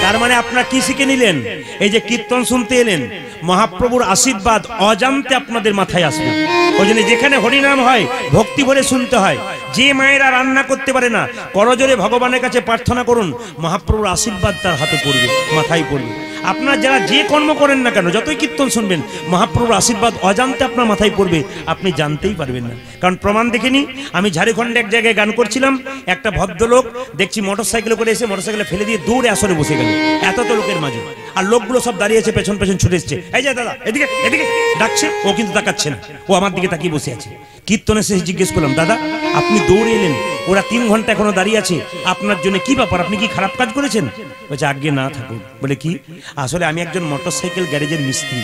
তার মানে আপনার কি শিখে নিলেন? এই যে কীর্তন শুনতে এলেন, মহাপ্রভুর আশীর্বাদ অজান্তে আপনাদের মাথায় আসবে। ওই জন্য যেখানে হরিনাম হয়, ভক্তি ভরে শুনতে হয়। যে মায়েরা রান্না করতে পারে না করজোরে ভগবানের কাছে প্রার্থনা করুন, মহাপ্রভুর আশীর্বাদ তার হাতে পড়বে, মাথায় পড়বে। আপনার যারা যে কর্ম করেন না কেন, যতই কীর্তন শুনবেন, মহাপ্রভুর আশীর্বাদ অজান্তে আপনার মাথায় পড়বে, আপনি জানতেই পারবেন না। কারণ প্রমাণ দেখিনি আমি ঝাড়খণ্ডে এক জায়গায় গান করছিলাম, একটা ভদ্রলোক, দেখছি মোটর সাইকেলে করে এসে মোটর সাইকেলে ফেলে দিয়ে দৌড়ে আসরে বসে গেল। এত তো লোকের মাঝে। আর লোকগুলো সব দাঁড়িয়ে আছে, পেছন পেছন ছুটে এসছে। এই যে দাদা, এদিকে এদিকে। ডাকছে, ও কিন্তু তাকাচ্ছে না। ও আমার দিকে তাকিয়ে বসে আছে। কীর্তনে শেষে জিজ্ঞেস করলাম, দাদা, আপনি দৌড়ে এলেন? ওরা তিন ঘণ্টা এখনও দাঁড়িয়ে আছে। আপনার জন্য কি ব্যাপার? আপনি কি খারাপ কাজ করেছেন? বলছে আগে না থাকুন। বলে, কি? আসলে আমি একজন মোটরসাইকেল গ্যারেজের মিস্ত্রি।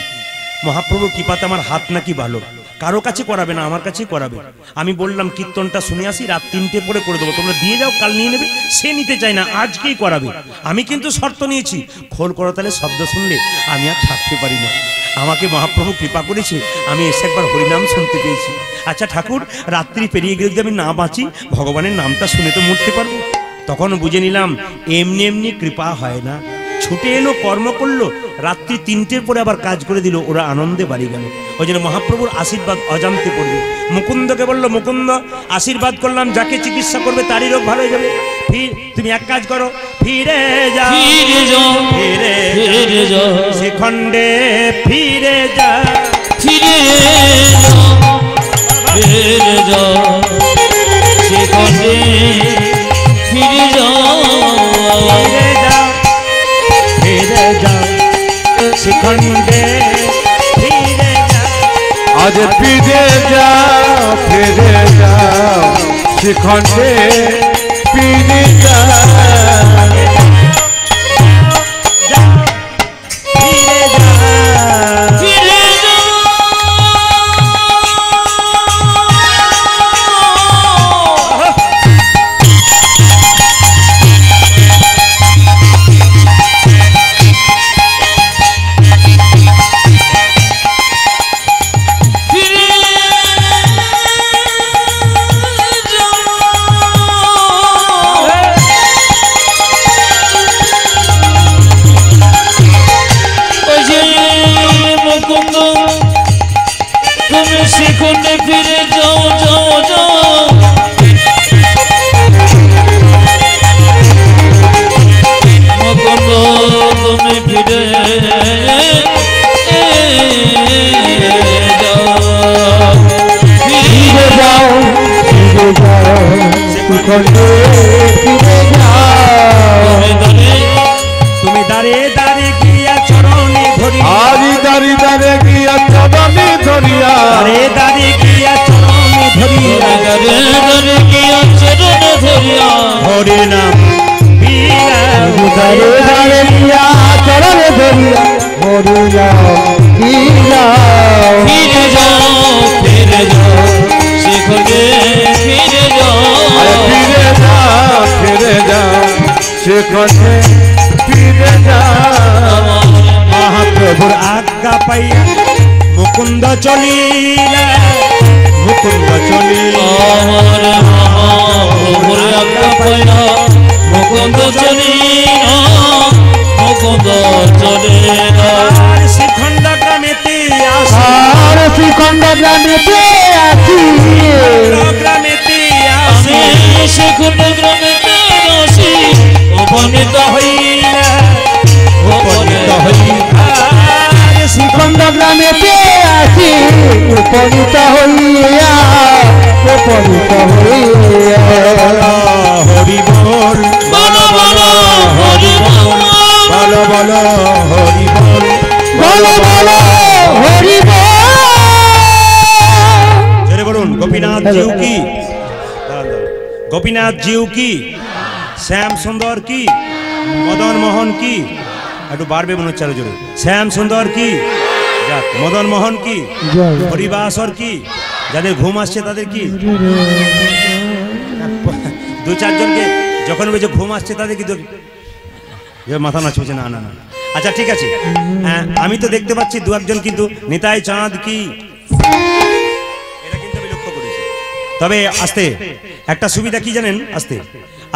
মহাপ্রভুর কৃপাতে আমার হাত নাকি ভালো। কারও কাছে করাবে না, আমার কাছেই করাবে। আমি বললাম, কীর্তনটা শুনে আসি, রাত তিনটে পরে করে দেবো। তোমরা দিয়ে যাও, কাল নিয়ে নেবে। সে নিতে চায় না, আজকেই করাবে। আমি কিন্তু শর্ত নিয়েছি, খোল করতালে শব্দ শুনলে আমি আর থাকতে পারি না। আমাকে মহাপ্রভু কৃপা করেছে, আমি এসে একবার হরিনাম শুনতে পেয়েছি। আচ্ছা ঠাকুর, রাত্রি পেরিয়ে গেলে যদি আমি না বাঁচি, ভগবানের নামটা শুনে তো মরতে পারব? তখন বুঝে নিলাম, এমনি এমনি কৃপা হয় না। ছুটে এলো কর্ম করল রাত্রি তিনটের পরে আবার কাজ করে দিল ওরা আনন্দে বাড়ি গেল। ওই জন্য মহাপ্রভুর আশীর্বাদ অজান্তে পড়বে। মুকুন্দকে বলল মুকুন্দ আশীর্বাদ করলাম যাকে চিকিৎসা করবে তারই রোগ ভালো হয়ে যাবে। ফির তুমি এক কাজ করো ফিরে যাও ফিরে যাও ফিরে ফিরে যাও। শিখণ্ডে ফিরে যা। ফিরে যাও ফিরে যাও। আজ ফিরে যাও ফিরে যাও শিখণ্ডে ফিরে যাও শিখণ্ডে ফিরে যাও মহাপ্রভুর আজ্ঞা পাইয়া মুকুন্দ চলিলা মুকুন্দ চলিলা। মহাপ্রভুর আজ্ঞা পাইয়া মুকুন্দ চলি মুকুন্দ চলে না আর শিখণ্ড গ্রামেতে আসি। শ্রীখণ্ড গ্রামেতে আছি গ্রামেতে আসি। আমি শ্রীখণ্ড গ্রামেতে আছি উপনীত হইয়া উপনীত হইয়া হরি বল বলো বলো হরি বল বলো বলো হরি বল বলো বলো হরি জোরে বলুন গোপীনাথ জিউ কি গোপীনাথ জিউ কি শ্যাম সুন্দর কি মদন মোহন কি একটু বাড়বে মনে হচ্ছে আরও জোরে শ্যাম সুন্দর কি যাক মদন মোহন কি? হরিবাসর কি? যাদের ঘুম আসছে তাদের কি? দু চারজনকে যখন বলছে ঘুম আসছে তাদের কি মাথা নাচ হচ্ছে না না না। আচ্ছা ঠিক আছে। হ্যাঁ, আমি তো দেখতে পাচ্ছি দু একজন কিন্তু নেতাই চাঁদ কি? এটা কিন্তু আমি লক্ষ্য করেছি। তবে আসতে একটা সুবিধা কি জানেন? আসতে।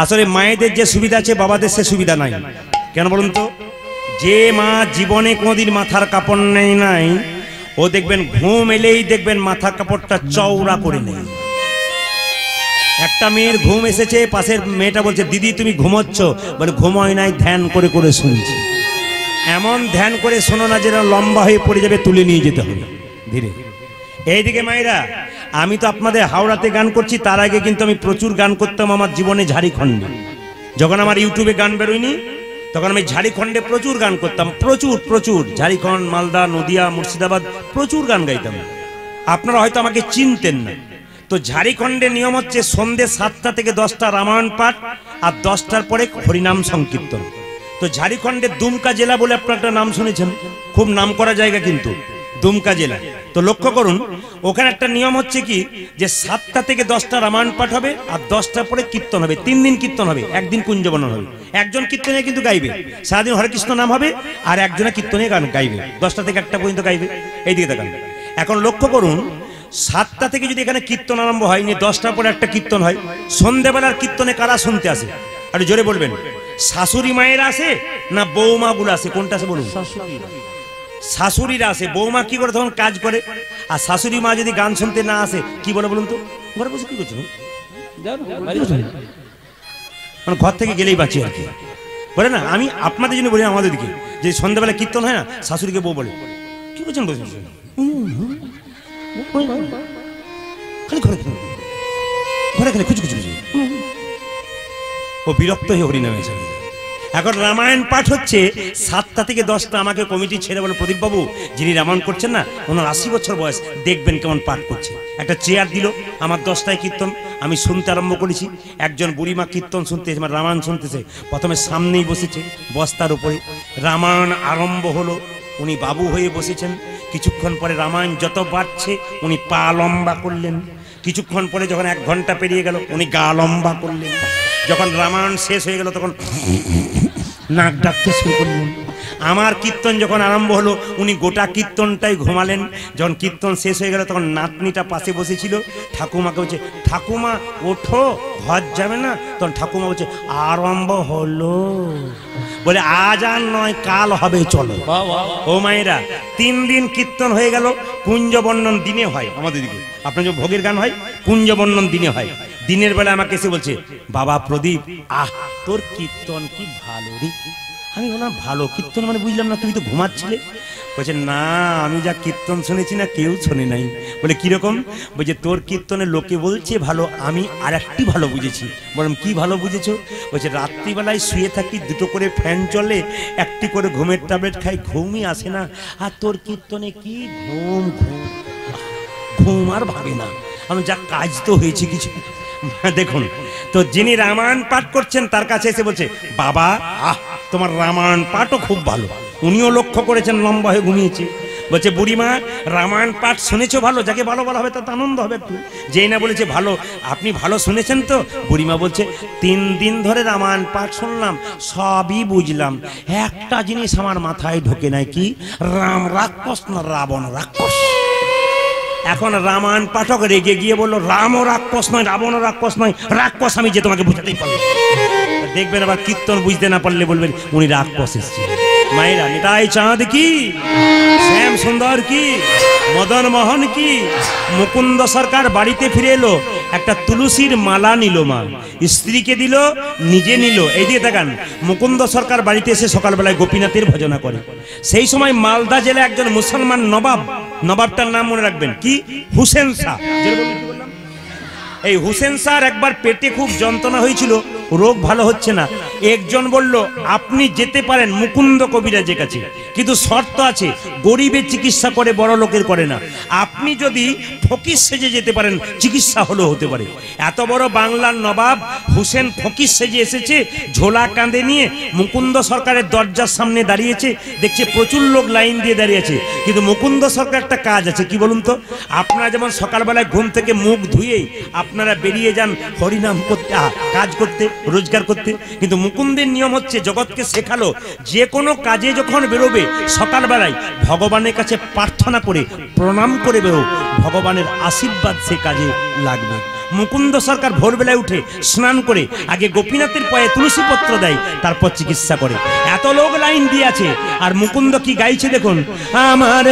আসলে মায়েদের যে সুবিধা আছে বাবাদের সে সুবিধা নাই। কেন বলুন তো? যে মা জীবনে কোনোদিন মাথার কাপড় নেই নাই, ও দেখবেন ঘুম এলেই দেখবেন মাথার কাপড়টা চওড়া করে নেই একটা মেয়ের ঘুম এসেছে, পাশের মেয়েটা বলছে, দিদি, তুমি ঘুমোচ্ছ? বলে, ঘুমোয় নাই, ধ্যান করে করে শুনছি। এমন ধ্যান করে শোনো না, যেন লম্বা হয়ে পড়ে যাবে, তুলে নিয়ে যেতে হবে, ধীরে। এইদিকে মায়েরা, আমি তো আপনাদের হাওড়াতে গান করছি, তার আগে কিন্তু আমি প্রচুর গান করতাম, আমার জীবনে ঝাড়িখণ্ডে। যখন আমার ইউটিউবে গান বেরোয়নি তখন আমি ঝাড়িখণ্ডে প্রচুর গান করতাম, প্রচুর প্রচুর। ঝাড়িখণ্ড, মালদা, নদিয়া, মুর্শিদাবাদ, প্রচুর গান গাইতাম। আপনারা হয়তো আমাকে চিনতেন না। তো ঝাড়িখণ্ডের নিয়ম হচ্ছে সন্ধ্যে সাতটা থেকে দশটা রামায়ণ পাঠ আর দশটার পরে হরিনাম সংকীর্তন। তো ঝাড়িখণ্ডের দুমকা জেলা বলে আপনার একটা নাম শুনেছেন? খুব নাম করা জায়গা কিন্তু। দুমকা জেলা। তো লক্ষ্য করুন, ওখানে একটা নিয়ম হচ্ছে কি, যে সাতটা থেকে দশটা রামায়ণ পাঠ হবে আর দশটার পরে কীর্তন হবে। তিন দিন কীর্তন হবে, একদিন কুঞ্জবর্ণন হবে। একজন কীর্তনে কিন্তু গাইবে, সারাদিন হরে কৃষ্ণ নাম হবে আর একজনে কীর্তনে গান গাইবে। দশটা থেকে একটা পর্যন্ত গাইবে। এইদিকে দেখান। এখন লক্ষ্য করুন, সাতটা থেকে যদি এখানে কীর্তন আরম্ভ হয়, নিয়ে দশটার পরে একটা কীর্তন হয়, সন্ধেবেলার কীর্তনে কারা শুনতে আসে? আর জোরে বলবেন, শাশুড়ি মায়ের আসে না বৌমাগুলো আসে? কোনটা আসে বলুন? শাশুড়িরা আসে বৌমা কি করে তখন কাজ করে? আর শাশুড়ি মা যদি গান শুনতে না আসে কি বলে বলুন তো? ঘরে বসে কি করছ? মানে ঘর থেকে গেলেই বাঁচি আর কি। বলে না আমি আপনাদের জন্য বলি আমাদের দিকে। যে সন্ধ্যাবেলা কীর্তন হয় না শাশুড়িকে বউ বলে। কি বলছেন বলছেন? খালি ঘরে ঘরে খালি খুচু খুচু ও বিরক্ত হয়ে হরিনামে চলে। এখন রামায়ণ পাঠ হচ্ছে, সাতটা থেকে দশটা আমাকে কমিটি ছেড়ে বলে, প্রদীপবাবু, যিনি রামায়ণ করছেন না, ওনার আশি বছর বয়স, দেখবেন কেমন পাঠ করছে। একটা চেয়ার দিল, আমার দশটায় কীর্তন, আমি শুনতে আরম্ভ করেছি। একজন বুড়িমা কীর্তন শুনতেছে, আমার রামায়ণ শুনতেছে, প্রথমে সামনেই বসেছে, বস্তার উপরে। রামায়ণ আরম্ভ হলো, উনি বাবু হয়ে বসেছেন। কিছুক্ষণ পরে রামায়ণ যত বাড়ছে, উনি পা লম্বা করলেন। কিছুক্ষণ পরে যখন এক ঘণ্টা পেরিয়ে গেল, উনি গা লম্বা করলেন। যখন রামায়ণ শেষ হয়ে গেল তখন নাক ডাকতে শুরু করলেন। আমার কীর্তন যখন আরম্ভ হলো উনি গোটা কীর্তনটাই ঘুমালেন। যখন কীর্তন শেষ হয়ে গেল তখন নাতনিটা পাশে বসেছিল। ঠাকুমাকে বলছে ঠাকুমা ওঠো ঘর যাবে না? তখন ঠাকুমা বলছে আরম্ভ হলো। বলে আজ আর নয় কাল হবে চলো। ও মায়েরা তিন দিন কীর্তন হয়ে গেল কুঞ্জ বর্ণন দিনে হয়। আমাদের দিকে। আপনার যে ভোগের গান হয় কুঞ্জ বর্ণন দিনে হয়। দিনের বেলা আমাকে এসে বলছে, বাবা প্রদীপ, আহ, তোর কীর্তন কি ভালো রে? আমি বললাম, ভালো কীর্তন মানে বুঝলাম না, তুমি তো ঘুমাচ্ছিলে? বলছে, না, আমি যা কীর্তন শুনেছি না, কেউ শোনে নাই। বলে কীরকম বলছে, তোর কীর্তনে লোকে বলছে, ভালো, আমি আর একটি ভালো বুঝেছি। বললাম, কি ভালো বুঝেছ? বলছে, রাত্রিবেলায় শুয়ে থাকি, দুটো করে ফ্যান চলে, একটি করে ঘুমের ট্যাবলেট খাই, ঘুমই আসে না। আর তোর কীর্তনে কি ঘুম ঘুম ঘুম আর ভাবে না। আমি যা কাজ তো হয়েছে কিছু দেখুন, তো যিনি রামায়ণ পাঠ করছেন, তার কাছে এসে বলছে, বাবা, আহ, তোমার রামায়ণ পাঠও খুব ভালো। উনিও লক্ষ্য করেছেন, লম্বা হয়ে ঘুমিয়েছে। বলছে, বুড়িমা, রামায়ণ পাঠ শুনেছো ভালো? যাকে ভালো বলা হবে তাতে আনন্দ হবে একটু। যেই না বলেছে, ভালো, আপনি ভালো শুনেছেন তো? বুড়িমা বলছে, তিন দিন ধরে রামায়ণ পাঠ শুনলাম, সবই বুঝলাম। একটা জিনিস আমার মাথায় ঢোকে নাই কি? রাম রাক্ষস না রাবণ রাক্ষস? এখন রামায়ণ পাঠক রেগে গিয়ে বলল, রামও রাক্ষস নয়, রাবণও রাক্ষস নয়, রাক্ষস আমি যে তোমাকে বুঝাতেই পারব দেখবেন আবার কীর্তন বুঝতে না পারলে বলবেন, উনি রাক্ষস এসছে মায়েরা, নিতাই চাঁদ কি? শ্যাম সুন্দর কি? মদন মোহন কি? মুকুন্দ সরকার বাড়িতে ফিরে এলো, একটা তুলসীর মালা নিল মা। স্ত্রীকে দিল, নিজে নিল। এই দিয়ে দেখান মুকুন্দ সরকার বাড়িতে এসে সকালবেলায় গোপীনাথের ভজনা করে। সেই সময় মালদা জেলা একজন মুসলমান নবাব, নবাবটার নাম মনে রাখবেন, কি? হুসেন শাহ? এই হুসেন স্যার একবার পেটে খুব যন্ত্রণা হয়েছিল। রোগ ভালো হচ্ছে না। একজন বলল, আপনি যেতে পারেন মুকুন্দ কবিরাজের কাছে। কিন্তু শর্ত আছে, গরিবের চিকিৎসা করে বড় লোকের করে না। আপনি যদি ফকির সেজে যেতে পারেন, চিকিৎসা হলেও হতে পারে। এত বড় বাংলার নবাব হুসেন ফকির সেজে এসেছে, ঝোলা কাঁধে নিয়ে মুকুন্দ সরকারের দরজার সামনে দাঁড়িয়েছে, দেখছে প্রচুর লোক লাইন দিয়ে দাঁড়িয়েছে কিন্তু মুকুন্দ সরকার একটা কাজ আছে, কি বলুন তো? আপনারা যেমন সকালবেলায় ঘুম থেকে মুখ ধুয়েই আপনারা বেরিয়ে যান হরিনাম করতে কাজ করতে রোজগার করতে। কিন্তু মুকুন্দের নিয়ম হচ্ছে জগৎকে শেখালো, যে কোনো কাজে যখন বেরোবে, সকালবেলায় ভগবানের কাছে প্রার্থনা করে, প্রণাম করে বেরো, ভগবানের আশীর্বাদ সে কাজে লাগবে। মুকুন্দ সরকার ভোরবেলায় উঠে স্নান করে, আগে গোপীনাথের পায়ে তুলসী পত্র দেয়, তারপর চিকিৎসা করে। এত লোক লাইন দিয়ে আছে, আর মুকুন্দ কি গাইছে দেখুন? আমার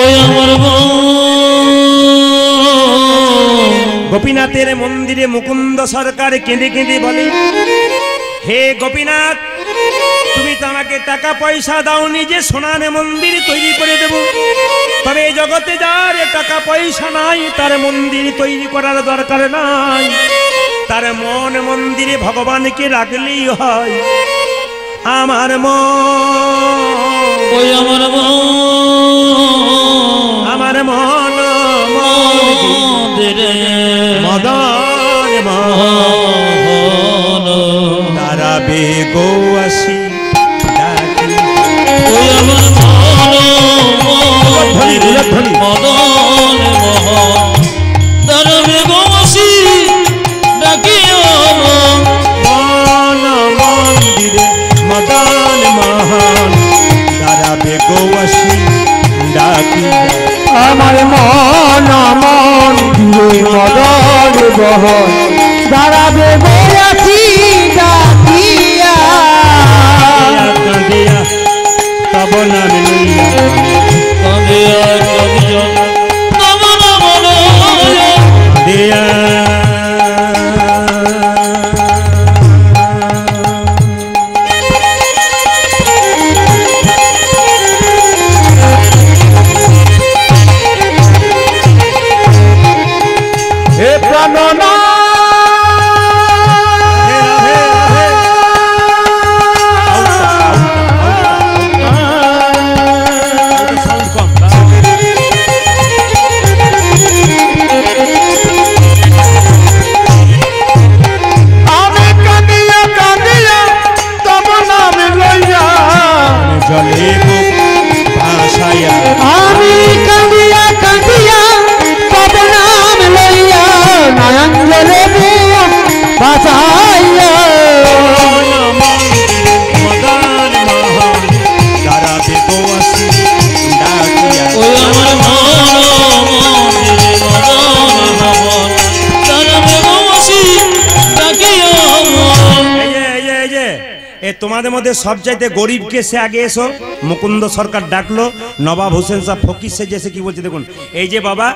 ওই আমার মন। গোপীনাথের মন্দিরে মুকুন্দ সরকার কেঁদে কেঁদে বলে হে গোপীনাথ তুমি তো আমাকে টাকা পয়সা দাও নিজে সোনার মন্দির তৈরি করে দেব। তবে এই জগতে যার টাকা পয়সা নাই তার মন্দির তৈরি করার দরকার নাই। তার মন মন্দিরে ভগবানকে রাখলেই হয়। আমার মন আমার মন আমার মন মন মন্দিরে মন। তারা বেগো আসি ডাকি। মন। মদন মোহন তার বেগমসি ডাকিও মন মন্দিরে মদন মহান তারা বেগো আসি ডাকি আমার মন মন মদন বহন দাঁড়াবে বয়াছি ডাকিয়া কাঁদিয়া তব নাম লইয়া তোমাদের মধ্যে সব চাইতে গরিবকে সে আগে এসো? মুকুন্দ সরকার ডাকলো, নবাব হোসেন সাহ ফকির সে যেসে কি বলছে দেখুন। এই যে বাবা,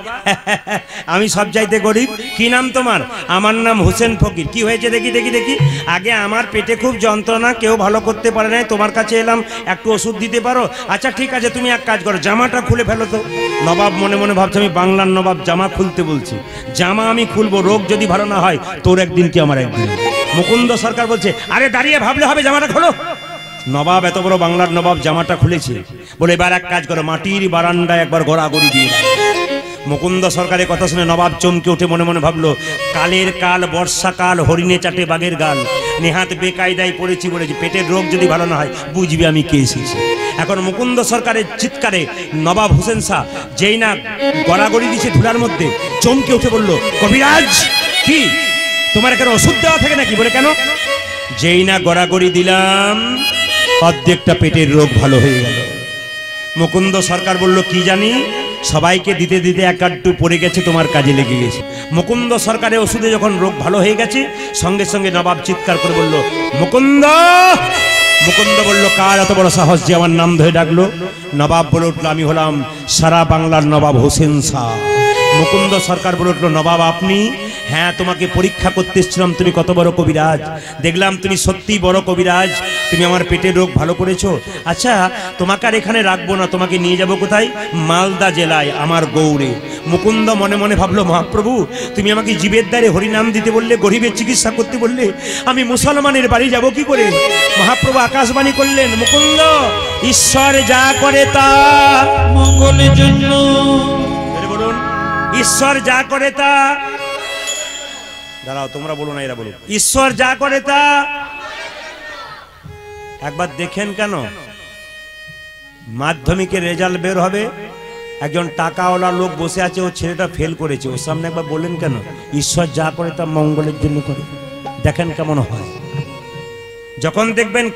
আমি সব চাইতে গরিব, কি নাম তোমার? আমার নাম হোসেন ফকির। কি হয়েছে দেখি দেখি দেখি। আগে আমার পেটে খুব যন্ত্রণা, কেউ ভালো করতে পারে নাই, তোমার কাছে এলাম, একটু ওষুধ দিতে পারো? আচ্ছা ঠিক আছে, তুমি এক কাজ করো, জামাটা খুলে ফেলো তো। নবাব মনে মনে ভাবছে, আমি বাংলার নবাব, জামা খুলতে বলছি। জামা আমি খুলবো, রোগ যদি ভালো না হয়, তোর একদিন কি আমার একদিন? মুকুন্দ সরকার বলছে, আরে দাঁড়িয়ে ভাবলে হবে জামাটা খোলো। নবাব, এত বড় বাংলার নবাব, জামাটা খুলেছে। বলে, এবার এক কাজ করো, মাটির বারান্দায় একবার গড়াগড়ি দিয়ে মুকুন্দ সরকারের কথা শুনে নবাব চমকে উঠে মনে মনে ভাবলো, কালের কাল বর্ষাকাল হরিণে চাটে বাঘের গাল। নেহাত বেকায়দায় পড়েছি বলেছি, পেটের রোগ যদি ভালো না হয়, বুঝবি আমি কে এসেছি এখন মুকুন্দ সরকারের চিৎকারে নবাব হোসেন শাহ যেই না গড়াগড়ি দিছে ধুলার মধ্যে, চমকে উঠে বলল, কবিরাজ, কি? তোমার এখানে ওষুধ দেওয়া থাকে নাকি? বলে কেন? যেই না গড়াগড়ি দিলাম, অর্ধেকটা পেটের রোগ ভালো হয়ে গেল। মুকুন্দ সরকার বলল, কি জানি? সবাইকে দিতে দিতে এক আধটু পড়ে গেছে, তোমার কাজে লেগে গেছে। মুকুন্দ সরকারের ওষুধে যখন রোগ ভালো হয়ে গেছে, সঙ্গে সঙ্গে নবাব চিৎকার করে বলল, মুকুন্দ! মুকুন্দ বলল, কার এত বড় সাহস যে আমার নাম ধরে ডাকলো? নবাব বলে উঠল, আমি হলাম সারা বাংলার নবাব হোসেন শাহ। মুকুন্দ সরকার বলে উঠল, নবাব আপনি হ্যাঁ তোমাকে পরীক্ষা করতে এসেছিলাম তুমি কত বড় কবিরাজ। দেখলাম তুমি সত্যি বড় কবিরাজ। তুমি আমার পেটের রোগ ভালো করেছ। আচ্ছা তোমাকে আর এখানে রাখব না তোমাকে নিয়ে যাব কোথায়? মালদা জেলায় আমার গৌরে মুকুন্দ মনে মনে ভাবলো মহাপ্রভু তুমি আমাকে জীবের দ্বারে হরিনাম দিতে বললে গরিবের চিকিৎসা করতে বললে আমি মুসলমানের বাড়ি যাব কি করে? মহাপ্রভু আকাশবাণী করলেন মুকুন্দ ঈশ্বর যা করে তা মঙ্গলের জন্য। বলুন ঈশ্বর যা করে তা দাঁড়াও তোমরা বলো না এরা বলো ঈশ্বর যা করে তা একবার দেখেন কেন? মাধ্যমিকের রেজাল্ট বের হবে একজন টাকাওয়ালা লোক বসে আছে ও ছেলেটা ফেল করেছে। ওর সামনে একবার বললেন কেন? ঈশ্বর যা করে তা মঙ্গলের জন্য করে। দেখেন কেমন হয়। যখন দেখবেন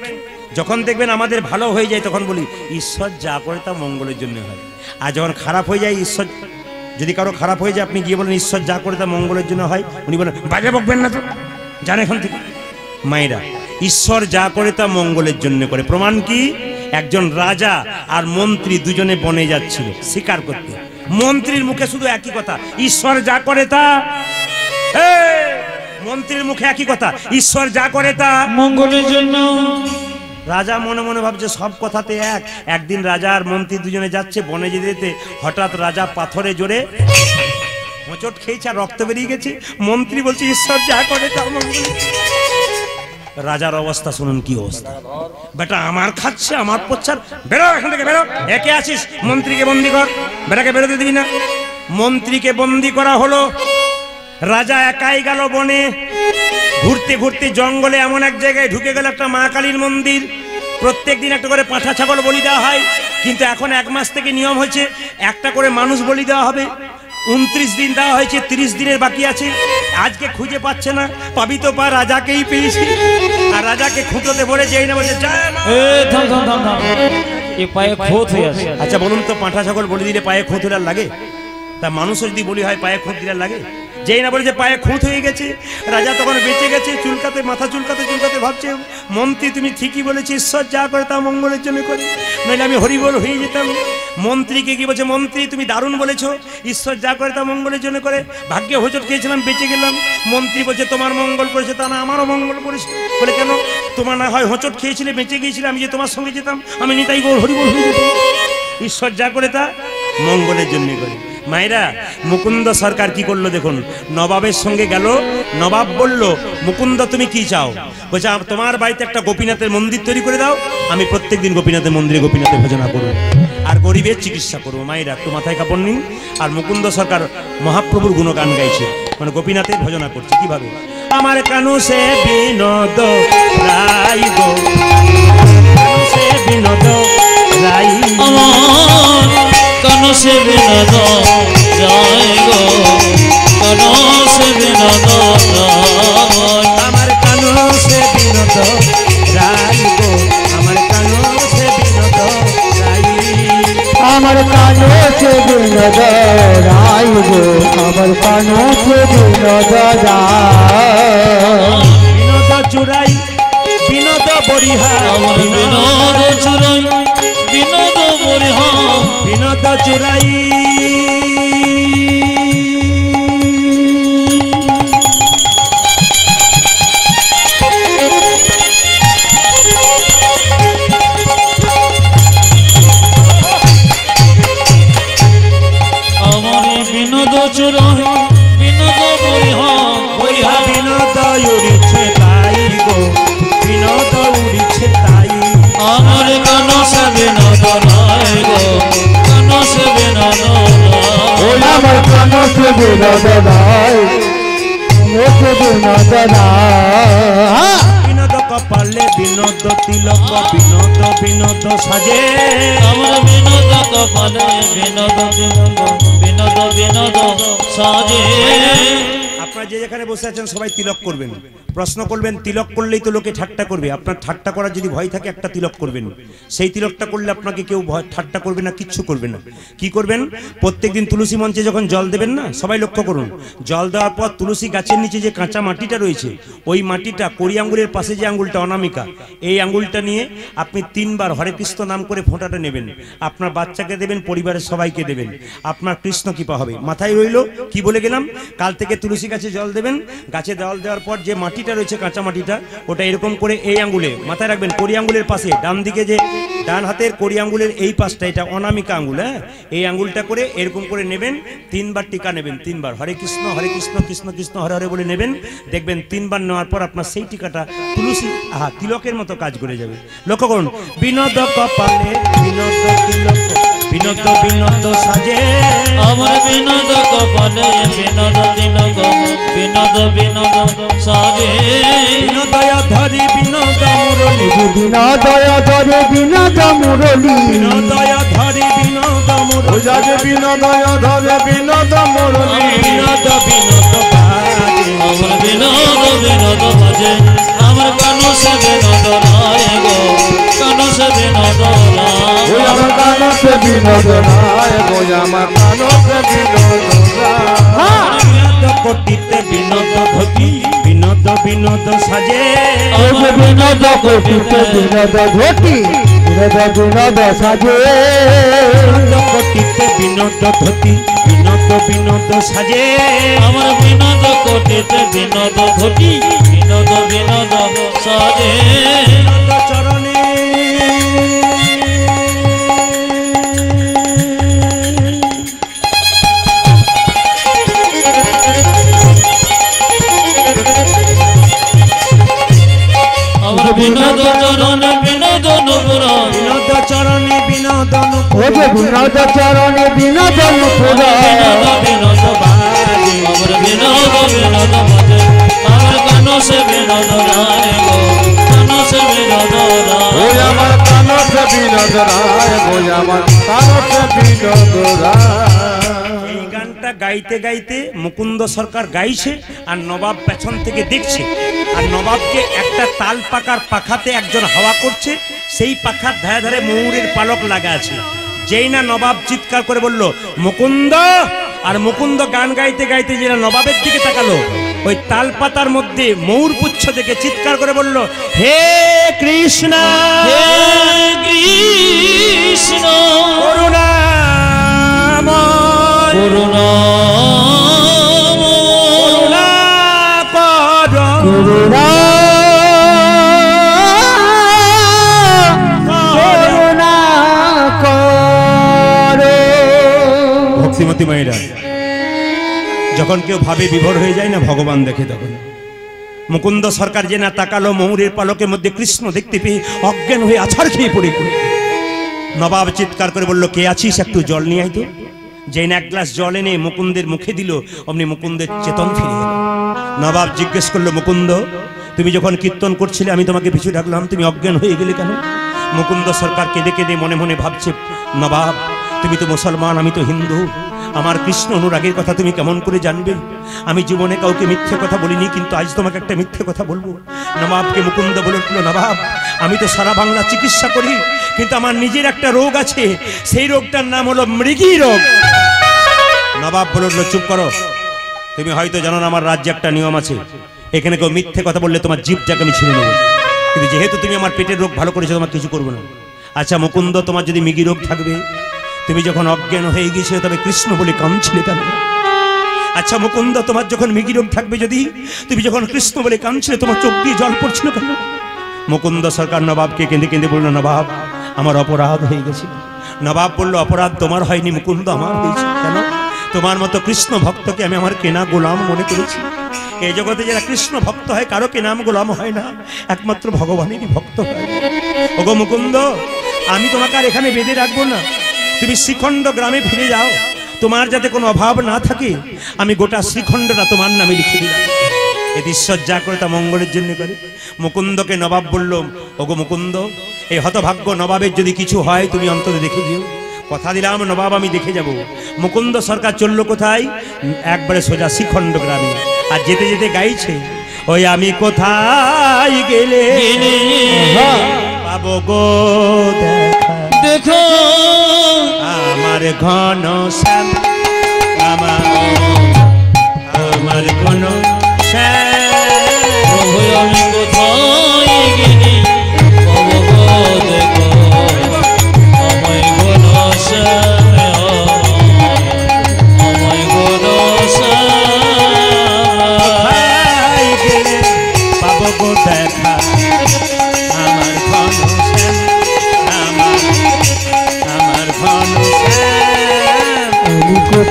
যখন দেখবেন আমাদের ভালো হয়ে যায় তখন বলি ঈশ্বর যা করে তা মঙ্গলের জন্য হয়। আর যখন খারাপ হয়ে যায় ঈশ্বর যদি কারও খারাপ হয়ে যায়, আপনি গিয়ে বলেন, ঈশ্বর যা করে তা মঙ্গলের জন্য হয়। উনি বলেন, বাজে বকবেন না তো? জান এখন থেকে। মায়েরা, ঈশ্বর যা করে তা মঙ্গলের জন্য করে। প্রমাণ কি? একজন রাজা আর মন্ত্রী দুজনে বনে যাচ্ছিল স্বীকার করতে। মন্ত্রীর মুখে শুধু একই কথা, ঈশ্বর যা করে তা। মন্ত্রীর মুখে একই কথা, ঈশ্বর যা করে তা মঙ্গলের জন্য। রাজা মনে মনে ভাবছে, সব কথাতে এক। একদিন রাজা আর মন্ত্রী দুজনে যাচ্ছে, বনে যেতে হঠাৎ রাজা পাথরে জোরে হোঁচট খেয়েছে আর রক্ত বেরিয়ে গেছে। মন্ত্রী বলছে, ঈশ্বর যা করে তার রাজার অবস্থা, শুনুন কি অবস্থা। বেটা, আমার খাচ্ছে, আমার পচ্ছার। বেরো এখান থেকে, বেরো। একে আছিস? মন্ত্রীকে বন্দি কর। বেটাকে বেরোতে দিবি না। মন্ত্রীকে বন্দি করা হলো। রাজা একাই গেল বনে। ঘুরতে ঘুরতে জঙ্গলে এমন এক জায়গায় ঢুকে গেল একটা মা কালীর মন্দির। প্রত্যেক দিন একটা করে পাঁঠা ছাগল বলি দেওয়া হয় কিন্তু এখন এক মাস থেকে নিয়ম হয়েছে একটা করে মানুষ বলি দেওয়া হবে। উনত্রিশ দিন দেওয়া হয়েছে তিরিশ দিনের বাকি আছে। আজকে খুঁজে পাচ্ছে না পাবি তো পা রাজাকেই পেয়েছি। আর রাজাকে খুঁটোতে ভরে যেই না বলছে হয়ে আছে। আচ্ছা বলুন তো পাঁঠা ছাগল বলি দিলে পায়ে খুঁত হলে লাগে? তা মানুষও যদি বলি হয় পায়ে খুঁত দিলে লাগে? যেই না বলে যে পায়ে খুঁত হয়ে গেছে, রাজা তখন বেঁচে গেছে, চুলকাতে, মাথা চুলকাতে চুলকাতে ভাবছে, মন্ত্রী তুমি ঠিকই বলেছি, ঈশ্বর যা করে তা মঙ্গলের জন্য করে। নইলে আমি হরিবল হয়ে যেতাম। মন্ত্রীকে কি বলছে, মন্ত্রী তুমি দারুণ বলেছ, ঈশ্বর যা করে তা মঙ্গলের জন্য করে। ভাগ্যে হোঁচট খেয়েছিলাম, বেঁচে গেলাম। মন্ত্রী বলছে, তোমার মঙ্গল করেছে তা না, আমারও মঙ্গল করেছে বলে কেন? তোমার না হয় হোঁচট খেয়েছিলে, বেঁচে গিয়েছিলে, আমি যে তোমার সঙ্গে যেতাম, আমি নিতাই গৌর হরিবল হয়ে যেতাম। ঈশ্বর যা করে তা মঙ্গলের জন্য করে। মায়েরা, মুকুন্দ সরকার কি করল দেখুন? নবাবের সঙ্গে গেল, নবাব বলল, মুকুন্দ, তুমি কি চাও? বলছে, "আম- তোমার বাড়িতে একটা গোপীনাথের মন্দির তৈরি করে দাও, আমি প্রত্যেকদিন গোপীনাথের মন্দিরে গোপীনাথের ভোজনা করব। আর গরিবের চিকিৎসা করব। মায়েরা, একটু মাথায় কাপড় নিন। আর মুকুন্দ সরকার মহাপ্রভুর গুণগান গাইছে। মানে গোপীনাথের ভজনা করছে কীভাবে আমার কানু সে বিনোদ, রাই গো। সে বিনোদ, রাই আমার কান সে বিনোদ যায় গো? কান সে বিনোদ আমার কানো সে বিনোদ রাই গো? আমার কানো সে বিনোদ রাই আমার কানো সে বিনোদ রাই গো? আমার কানো সে বিনোদ রায় বিনোদ চুরাই বিনোদ বরিহা আমার বিনোদ চুরাই বিনোদ বরিহা বিনোদ চুরাই আমার সে বিনোদ রায় সে বিনোদ রায় বিনোদ কপালে বিনোদ তিলক বিনোদ বিনোদ সাজে। আমার বিনোদ কপালে বিনোদ বিনোদ বিনোদ বিনোদ সাজে। আপনারা যে যেখানে বসে আছেন সবাই তিলক করবেন। প্রশ্ন করবেন, তিলক করলেই তো লোকে ঠাট্টা করবে। আপনার ঠাট্টা করার যদি ভয় থাকে, একটা তিলক করবেন। সেই তিলকটা করলে আপনাকে কেউ ঠাট্টা করবে না, কিচ্ছু করবে না। কি করবেন? প্রত্যেকদিন তুলসী মঞ্চে যখন জল দেবেন না, সবাই লক্ষ্য করুন। জল দেওয়ার পর তুলসী গাছের নিচে যে কাঁচা মাটিটা রয়েছে, ওই মাটিটা কড়ি আঙ্গুলের পাশে যে আঙ্গুলটা অনামিকা, এই আঙ্গুলটা নিয়ে আপনি তিনবার হরে কৃষ্ণ নাম করে ফোঁটাটা নেবেন। আপনার বাচ্চাকে দেবেন, পরিবারের সবাইকে দেবেন। আপনার কৃষ্ণ কৃপা হবে। মাথায় রইল, কি বলে গেলাম? কাল থেকে তুলসী গাছে জল দেবেন, গাছে জল দেওয়ার পর যে মাটিটা রয়েছে, কাঁচা মাটিটা, ওটা এরকম করে এই আঙ্গুলে, মাথায় রাখবেন, কড়ি আঙ্গুলের পাশে, ডান দিকে যে ডান হাতের কড়ি আঙ্গুলের এই পাশটা, এটা অনামিকা আঙ্গুল হ্যাঁ? এই আঙ্গুলটা করে এরকম করে নেবেন, তিনবার টিকা নেবেন, তিনবার। হরে কৃষ্ণ হরে কৃষ্ণ কৃষ্ণ কৃষ্ণ, হরে হরে বলে নেবেন। দেখবেন তিনবার নেওয়ার পর আপনার সেই টিকাটা তুলসী, আহা, তিলকের মতো কাজ করে যাবে। লক্ষ্য করুন বিনোদ কপালে বিনোদ তিলক বিনোদ বিনোদ সাজে। আমার বিনোদ কপালে বিনোদ দিন বিনোদ বিনোদ সাজে। বিনোদয় ধরি বিনোদ মুরলী। বিনোদয় ধরে বিনোদ মুরলী। বিনোদয় ধরি বিনোদ মুরলী। যাবে বিনোদয় ধরে বিনোদ মুরলী। বিনোদ বিনোদ বাজে আমার বিনোদ বিনোদ বাজে আমার কানো সে বিনোদ রায় গো। কানো সে বিনোদ ও বিনোদ রায় গো আমার বিনোদ রায় বিনোদ কোটিতে বিনোদ ধতি বিনোদ বিনোদ সাজে বিনোদ কোটিতে বিনোদ ঘটি বিনোদ বিনোদ সাজে বিনোদ কোটিতে বিনোদ আমার বিনোদ কোটিতে বিনোদ ঘটি বিনোদ বিনোদ সাজে। বিনোদ বিনোদন বিনোদ চরণে বিনোদন বিনোদ বিনোদন এই গানটা গাইতে গাইতে মুকুন্দ সরকার গাইছে আর নবাব পেছন থেকে দেখছে। আর নবাবকে একটা তাল পাকার পাখাতে একজন হাওয়া করছে সেই পাখার ধারে ধারে ময়ূরের পালক লাগা আছে। যেই না নবাব চিৎকার করে বলল মুকুন্দ! আর মুকুন্দ গান গাইতে গাইতে যেটা নবাবের দিকে তাকালো ওই তাল পাতার মধ্যে ময়ূর পুচ্ছ থেকে চিৎকার করে বলল হে কৃষ্ণ! হে কৃষ্ণ! করুণা করুণা মায়েরা যখন কেউ ভাবে বিভোর হয়ে যায় না, ভগবান দেখে তখন। মুকুন্দ সরকার যে না তাকালো, ময়ূরের পালকের মধ্যে কৃষ্ণ দেখতে পেয়ে অজ্ঞান হয়ে আছাড় খেয়ে পড়ে। নবাব চিৎকার করে বলল, কে আছিস? একটু জল নিয়ে আয় তো। যেই না এক গ্লাস জল এনে মুকুন্দের মুখে দিল, অমনি মুকুন্দের চেতন ফিরে নবাব জিজ্ঞেস করল, মুকুন্দ, তুমি যখন কীর্তন করছিলে, আমি তোমাকে পিছু ডাকলাম তুমি অজ্ঞান হয়ে গেলে কেন? মুকুন্দ সরকার কেঁদে কেঁদে মনে মনে ভাবছে, নবাব, তুমি তো মুসলমান, আমি তো হিন্দু। আমার কৃষ্ণ অনুরাগের কথা তুমি কেমন করে জানবে? আমি জীবনে কাউকে মিথ্যে কথা বলিনি, কিন্তু আজ তোমাকে একটা মিথ্যে কথা বলব। নবাবকে মুকুন্দ বলে উঠল, নবাব, আমি তো সারা বাংলা চিকিৎসা করি, কিন্তু আমার নিজের একটা রোগ আছে। সেই রোগটার নাম হলো মৃগী রোগ। নবাব বলে উঠল, চুপ করো। তুমি হয়তো জানো না, আমার রাজ্যে একটা নিয়ম আছে। এখানে কেউ মিথ্যে কথা বললে তোমার জিভটাকে আমি ছিঁড়ে নেব। কিন্তু যেহেতু তুমি আমার পেটের রোগ ভালো করেছ, তোমার কিছু করব না। আচ্ছা মুকুন্দ, তোমার যদি মিগি রোগ থাকবে তুমি যখন অজ্ঞান হয়ে গিয়েছিলে, তবে কৃষ্ণ বলে কামছিলে কেন? আচ্ছা মুকুন্দ, তোমার যখন মিগি রোগ থাকবে যদি, তুমি যখন কৃষ্ণ বলে কামছিলে তোমার চোখ দিয়ে জল পড়ছিল কেন? মুকুন্দ সরকার নবাবকে কেঁদে কেঁদে বলল, নবাব, আমার অপরাধ হয়ে গেছে। নবাব বলল, অপরাধ তোমার হয়নি, মুকুন্দ, আমার হয়েছে। কেন? তোমার মতো কৃষ্ণ ভক্তকে আমি আমার কেনা গোলাম মনে করেছি। এই জগতে যারা কৃষ্ণ ভক্ত হয়, কারও কেনাম গোলাম হয় না। একমাত্র ভগবানেরই ভক্ত হয়। ওগো মুকুন্দ, আমি তোমাকে আর এখানে বেঁধে রাখব না। তুমি শ্রীখণ্ড গ্রামে ফিরে যাও। তোমার যাতে কোনো অভাব না থাকে আমি গোটা শ্রীখণ্ডটা তোমার নামে লিখে দিলাম। এতে ঈশ্বর যা করে তা মঙ্গলের জন্য করে। মুকুন্দকে নবাব বলল ওগো মুকুন্দ এই হতভাগ্য নবাবের যদি কিছু হয় তুমি অন্তত দেখে যেও কথা দিলাম নবাব আমি দেখে যাব। মুকুন্দ সরকার চলল কোথায়? একবারে সোজা শ্রীখণ্ড গ্রামে। আর যেতে যেতে গাইছে ওই আমি কোথায় গেলে? পাবো গো দেখা। দেখো। আমার ঘন শ্যাম আমার আমার ঘন শ্যাম। আমি কোথায়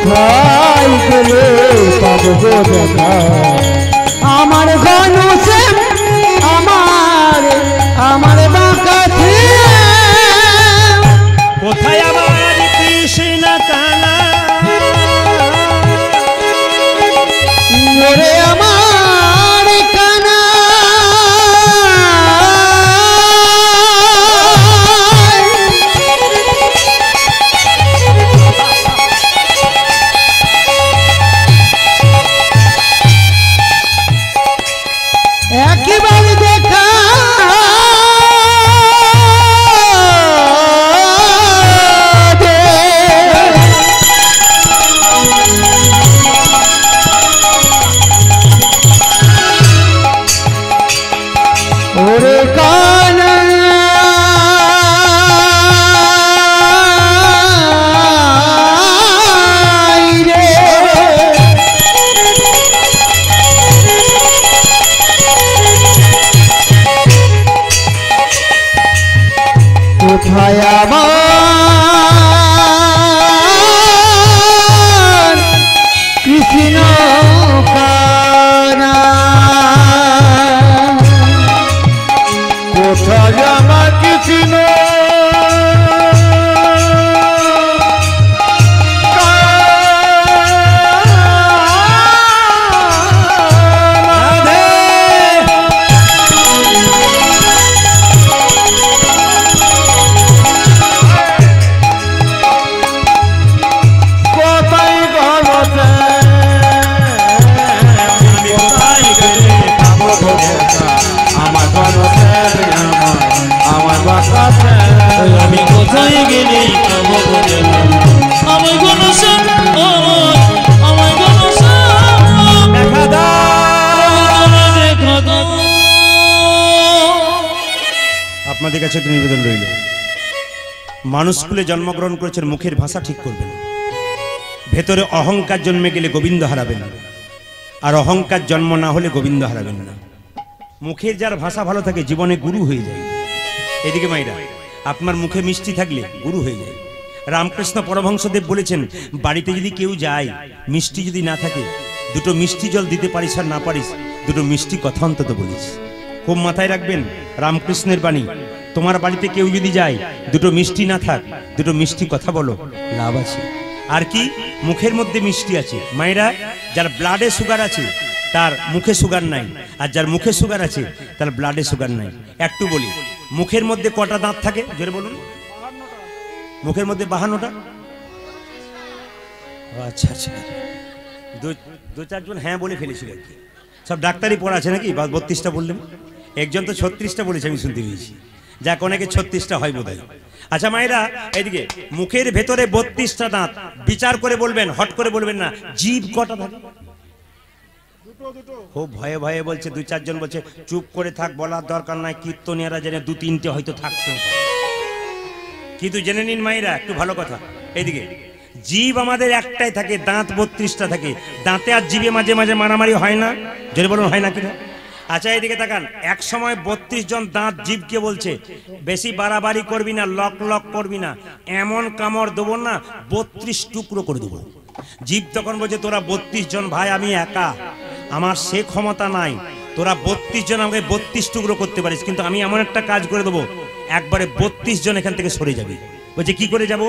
થાય ગયો પગ બોધ થાય কোথায় আমার। একটা নিবেদন রইল। মানুষ স্কুলে জন্মগ্রহণ করেছেন মুখের ভাষা ঠিক করবেন ভেতরে অহংকার জন্মে গেলে গোবিন্দ হারাবেন আর অহংকার জন্ম না হলে গোবিন্দ হারাবেন না। মুখের যার ভাষা ভালো থাকে, জীবনে গুরু হয়ে যায়। এদিকে মাইরা, আপনার মুখে মিষ্টি থাকলে গুরু হয়ে যায়। রামকৃষ্ণ পরমহংসদেব বলেছেন, বাড়িতে যদি কেউ যায়, মিষ্টি যদি না থাকে, দুটো মিষ্টি জল দিতে পারিস আর না পারিস, দুটো মিষ্টি কথা অন্তত বলিস। খুব মাথায় রাখবেন, রামকৃষ্ণের বাণী তোমার বাড়িতে কেউ যদি যায় দুটো মিষ্টি না থাক দুটো মিষ্টি কথা বলো। লাভ আছে। আর কি? মুখের মধ্যে মিষ্টি আছে। মায়েরা যার ব্লাডে সুগার আছে তার মুখে সুগার নাই। আর যার মুখে সুগার আছে তার ব্লাডে সুগার নাই। একটু বলি মুখের মধ্যে কটা দাঁত থাকে? জোরে বলুন। মুখের মধ্যে বাহান্নটা? আচ্ছা আচ্ছা। দু- দু চারজন হ্যাঁ বলে ফেলেছিল আর কি। সব ডাক্তারই পড়া আছে নাকি? বা বত্রিশটা বললেন। একজন তো ছত্রিশটা বলেছে আমি শুনতে পেয়েছি। যাক অনেকে ছত্রিশটা হয় বোধ আচ্ছা মায়েরা এদিকে মুখের ভেতরে বত্রিশটা দাঁত। বিচার করে বলবেন, হট করে বলবেন না, জীব কটা থাকে? খুব ভয়ে ভয়ে বলছে, দুই চারজন বলছে, চুপ করে থাক, বলার দরকার নাই, কীর্তনিয়ারা জেনে দু তিনটে হয়তো থাকতে কিন্তু জেনে নিন মায়েরা, একটু ভালো কথা। এইদিকে, জীব আমাদের একটাই থাকে, দাঁত বত্রিশটা থাকে। দাঁতে আর জীবে মাঝে মাঝে মারামারি হয় না? যদি বলুন, হয় না কিনা আচ্ছা এইদিকে তাকান। এক সময় বত্রিশ জন দাঁত জীবকে বলছে, বেশি বাড়াবাড়ি করবি না, লক লক করবি না, এমন কামড় দেবো না, বত্রিশ টুকরো করে দেবো। জীব তখন বলছে, তোরা বত্রিশ জন ভাই, আমি একা। আমার সে ক্ষমতা নাই। তোরা বত্রিশ জন আমাকে বত্রিশ টুকরো করতে পারিস, কিন্তু আমি এমন একটা কাজ করে দেবো, একবারে বত্রিশ জন এখান থেকে সরে যাবে। বলছে, কি করে যাব?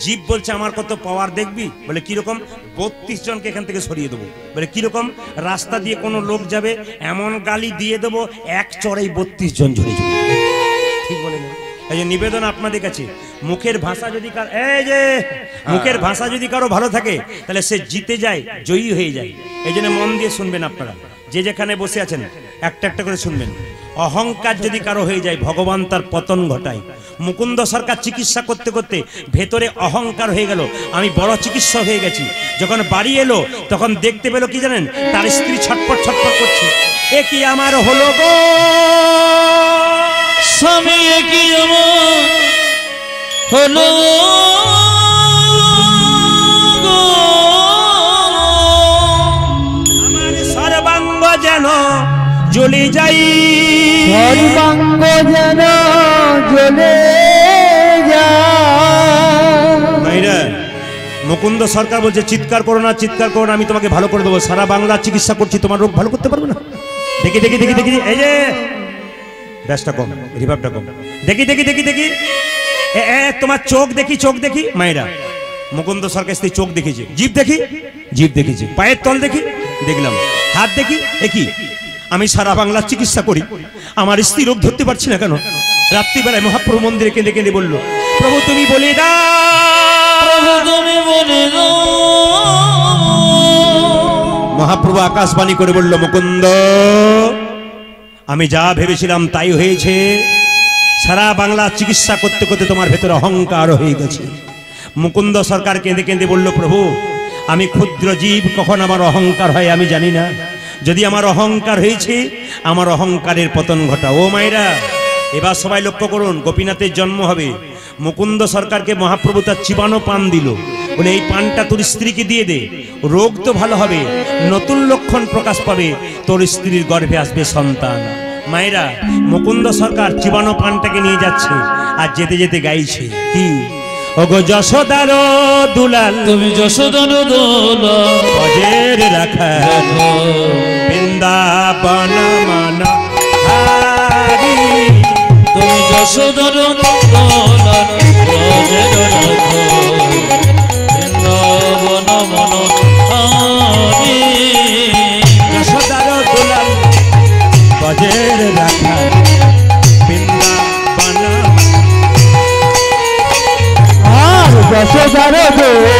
জীব বলছে, আমার কত পাওয়ার দেখবি? বলে, কীরকম? বত্রিশ জনকে এখান থেকে সরিয়ে দেবো। বলে, কীরকম? রাস্তা দিয়ে কোনো লোক যাবে, এমন গালি দিয়ে দেবো, এক চড়াই বত্রিশ জন ঝরে যাবে। ঠিক বলে এই যে নিবেদন আপনাদের কাছে, মুখের ভাষা যদি কার, এই যে মুখের ভাষা যদি কারও ভালো থাকে, তাহলে সে জিতে যায়, জয়ী হয়ে যায়। এই জন্য মন দিয়ে শুনবেন আপনারা। যে যেখানে বসে আছেন, একটা একটা করে শুনবেন। অহংকার যদি কারও হয়ে যায় ভগবান তার পতন ঘটায়। মুকুন্দ সরকার চিকিৎসা করতে করতে ভেতরে অহংকার হয়ে গেল। আমি বড় চিকিৎসক হয়ে গেছি। যখন বাড়ি এলো তখন দেখতে পেল কি জানেন? তার স্ত্রী ছটপট ছটপট করছে। এ কি আমার হলো গো? স্বামী কি আমার হলো আমার সর্বাঙ্গ যেন জ্বলে যাই। সর্বাঙ্গ যেন জ্বলে মুকুন্দ সরকার বলছে চিৎকার করো না চিৎকার করো না আমি তোমাকে ভালো করে দেবো। সারা বাংলা চিকিৎসা করছি তোমার রোগ ভালো করতে পারব না? দেখি দেখি দেখি দেখি এই যে। ব্যাসটা কম রিভাবটা কম। দেখি দেখি দেখি দেখি। তোমার চোখ দেখি চোখ দেখি। মায়েরা মুকুন্দ সরকার স্ত্রী চোখ দেখেছি জিভ দেখি? জিভ দেখেছি পায়ের তল দেখি? দেখলাম। হাত দেখি? একই আমি সারা বাংলার চিকিৎসা করি। আমার স্ত্রী রোগ ধরতে পারছি না কেন? রাত্রিবেলায় মহাপ্রভু মন্দিরে কেঁদে কেঁদে বলল প্রভু তুমি বলে মহাপ্রভু আকাশবাণী করে বলল মুকুন্দ আমি যা ভেবেছিলাম তাই হয়েছে। সারা বাংলা চিকিৎসা করতে করতে তোমার ভেতরে অহংকার হয়ে গেছে। মুকুন্দ সরকার কেঁদে কেঁদে বলল প্রভু আমি ক্ষুদ্র জীব কখন আমার অহংকার হয় আমি জানি না। যদি আমার অহংকার হয়েছে, আমার অহংকারের পতন ঘটা ও মায়েরা, এবার সবাই লক্ষ্য করুন, গোপীনাথের জন্ম হবে। মুকুন্দ সরকারকে মহাপ্রভু তার চিবানো পান দিল। বলে, এই পানটা তোর স্ত্রীকে দিয়ে দে। রোগ তো ভালো হবে, নতুন লক্ষণ প্রকাশ পাবে, তোর স্ত্রীর গর্ভে আসবে সন্তান। মায়েরা, মুকুন্দ সরকার চিবানো পানটাকে নিয়ে যাচ্ছে, আর যেতে যেতে গাইছে, কি? ওগো যশোদার দুলাল তুমি যশোদন দোলের রাখা। বৃন্দাবন মন তুমি যশোদন বৃন্দাবন মন যশোদার দুলাল বজের রাখা। 天山的狗。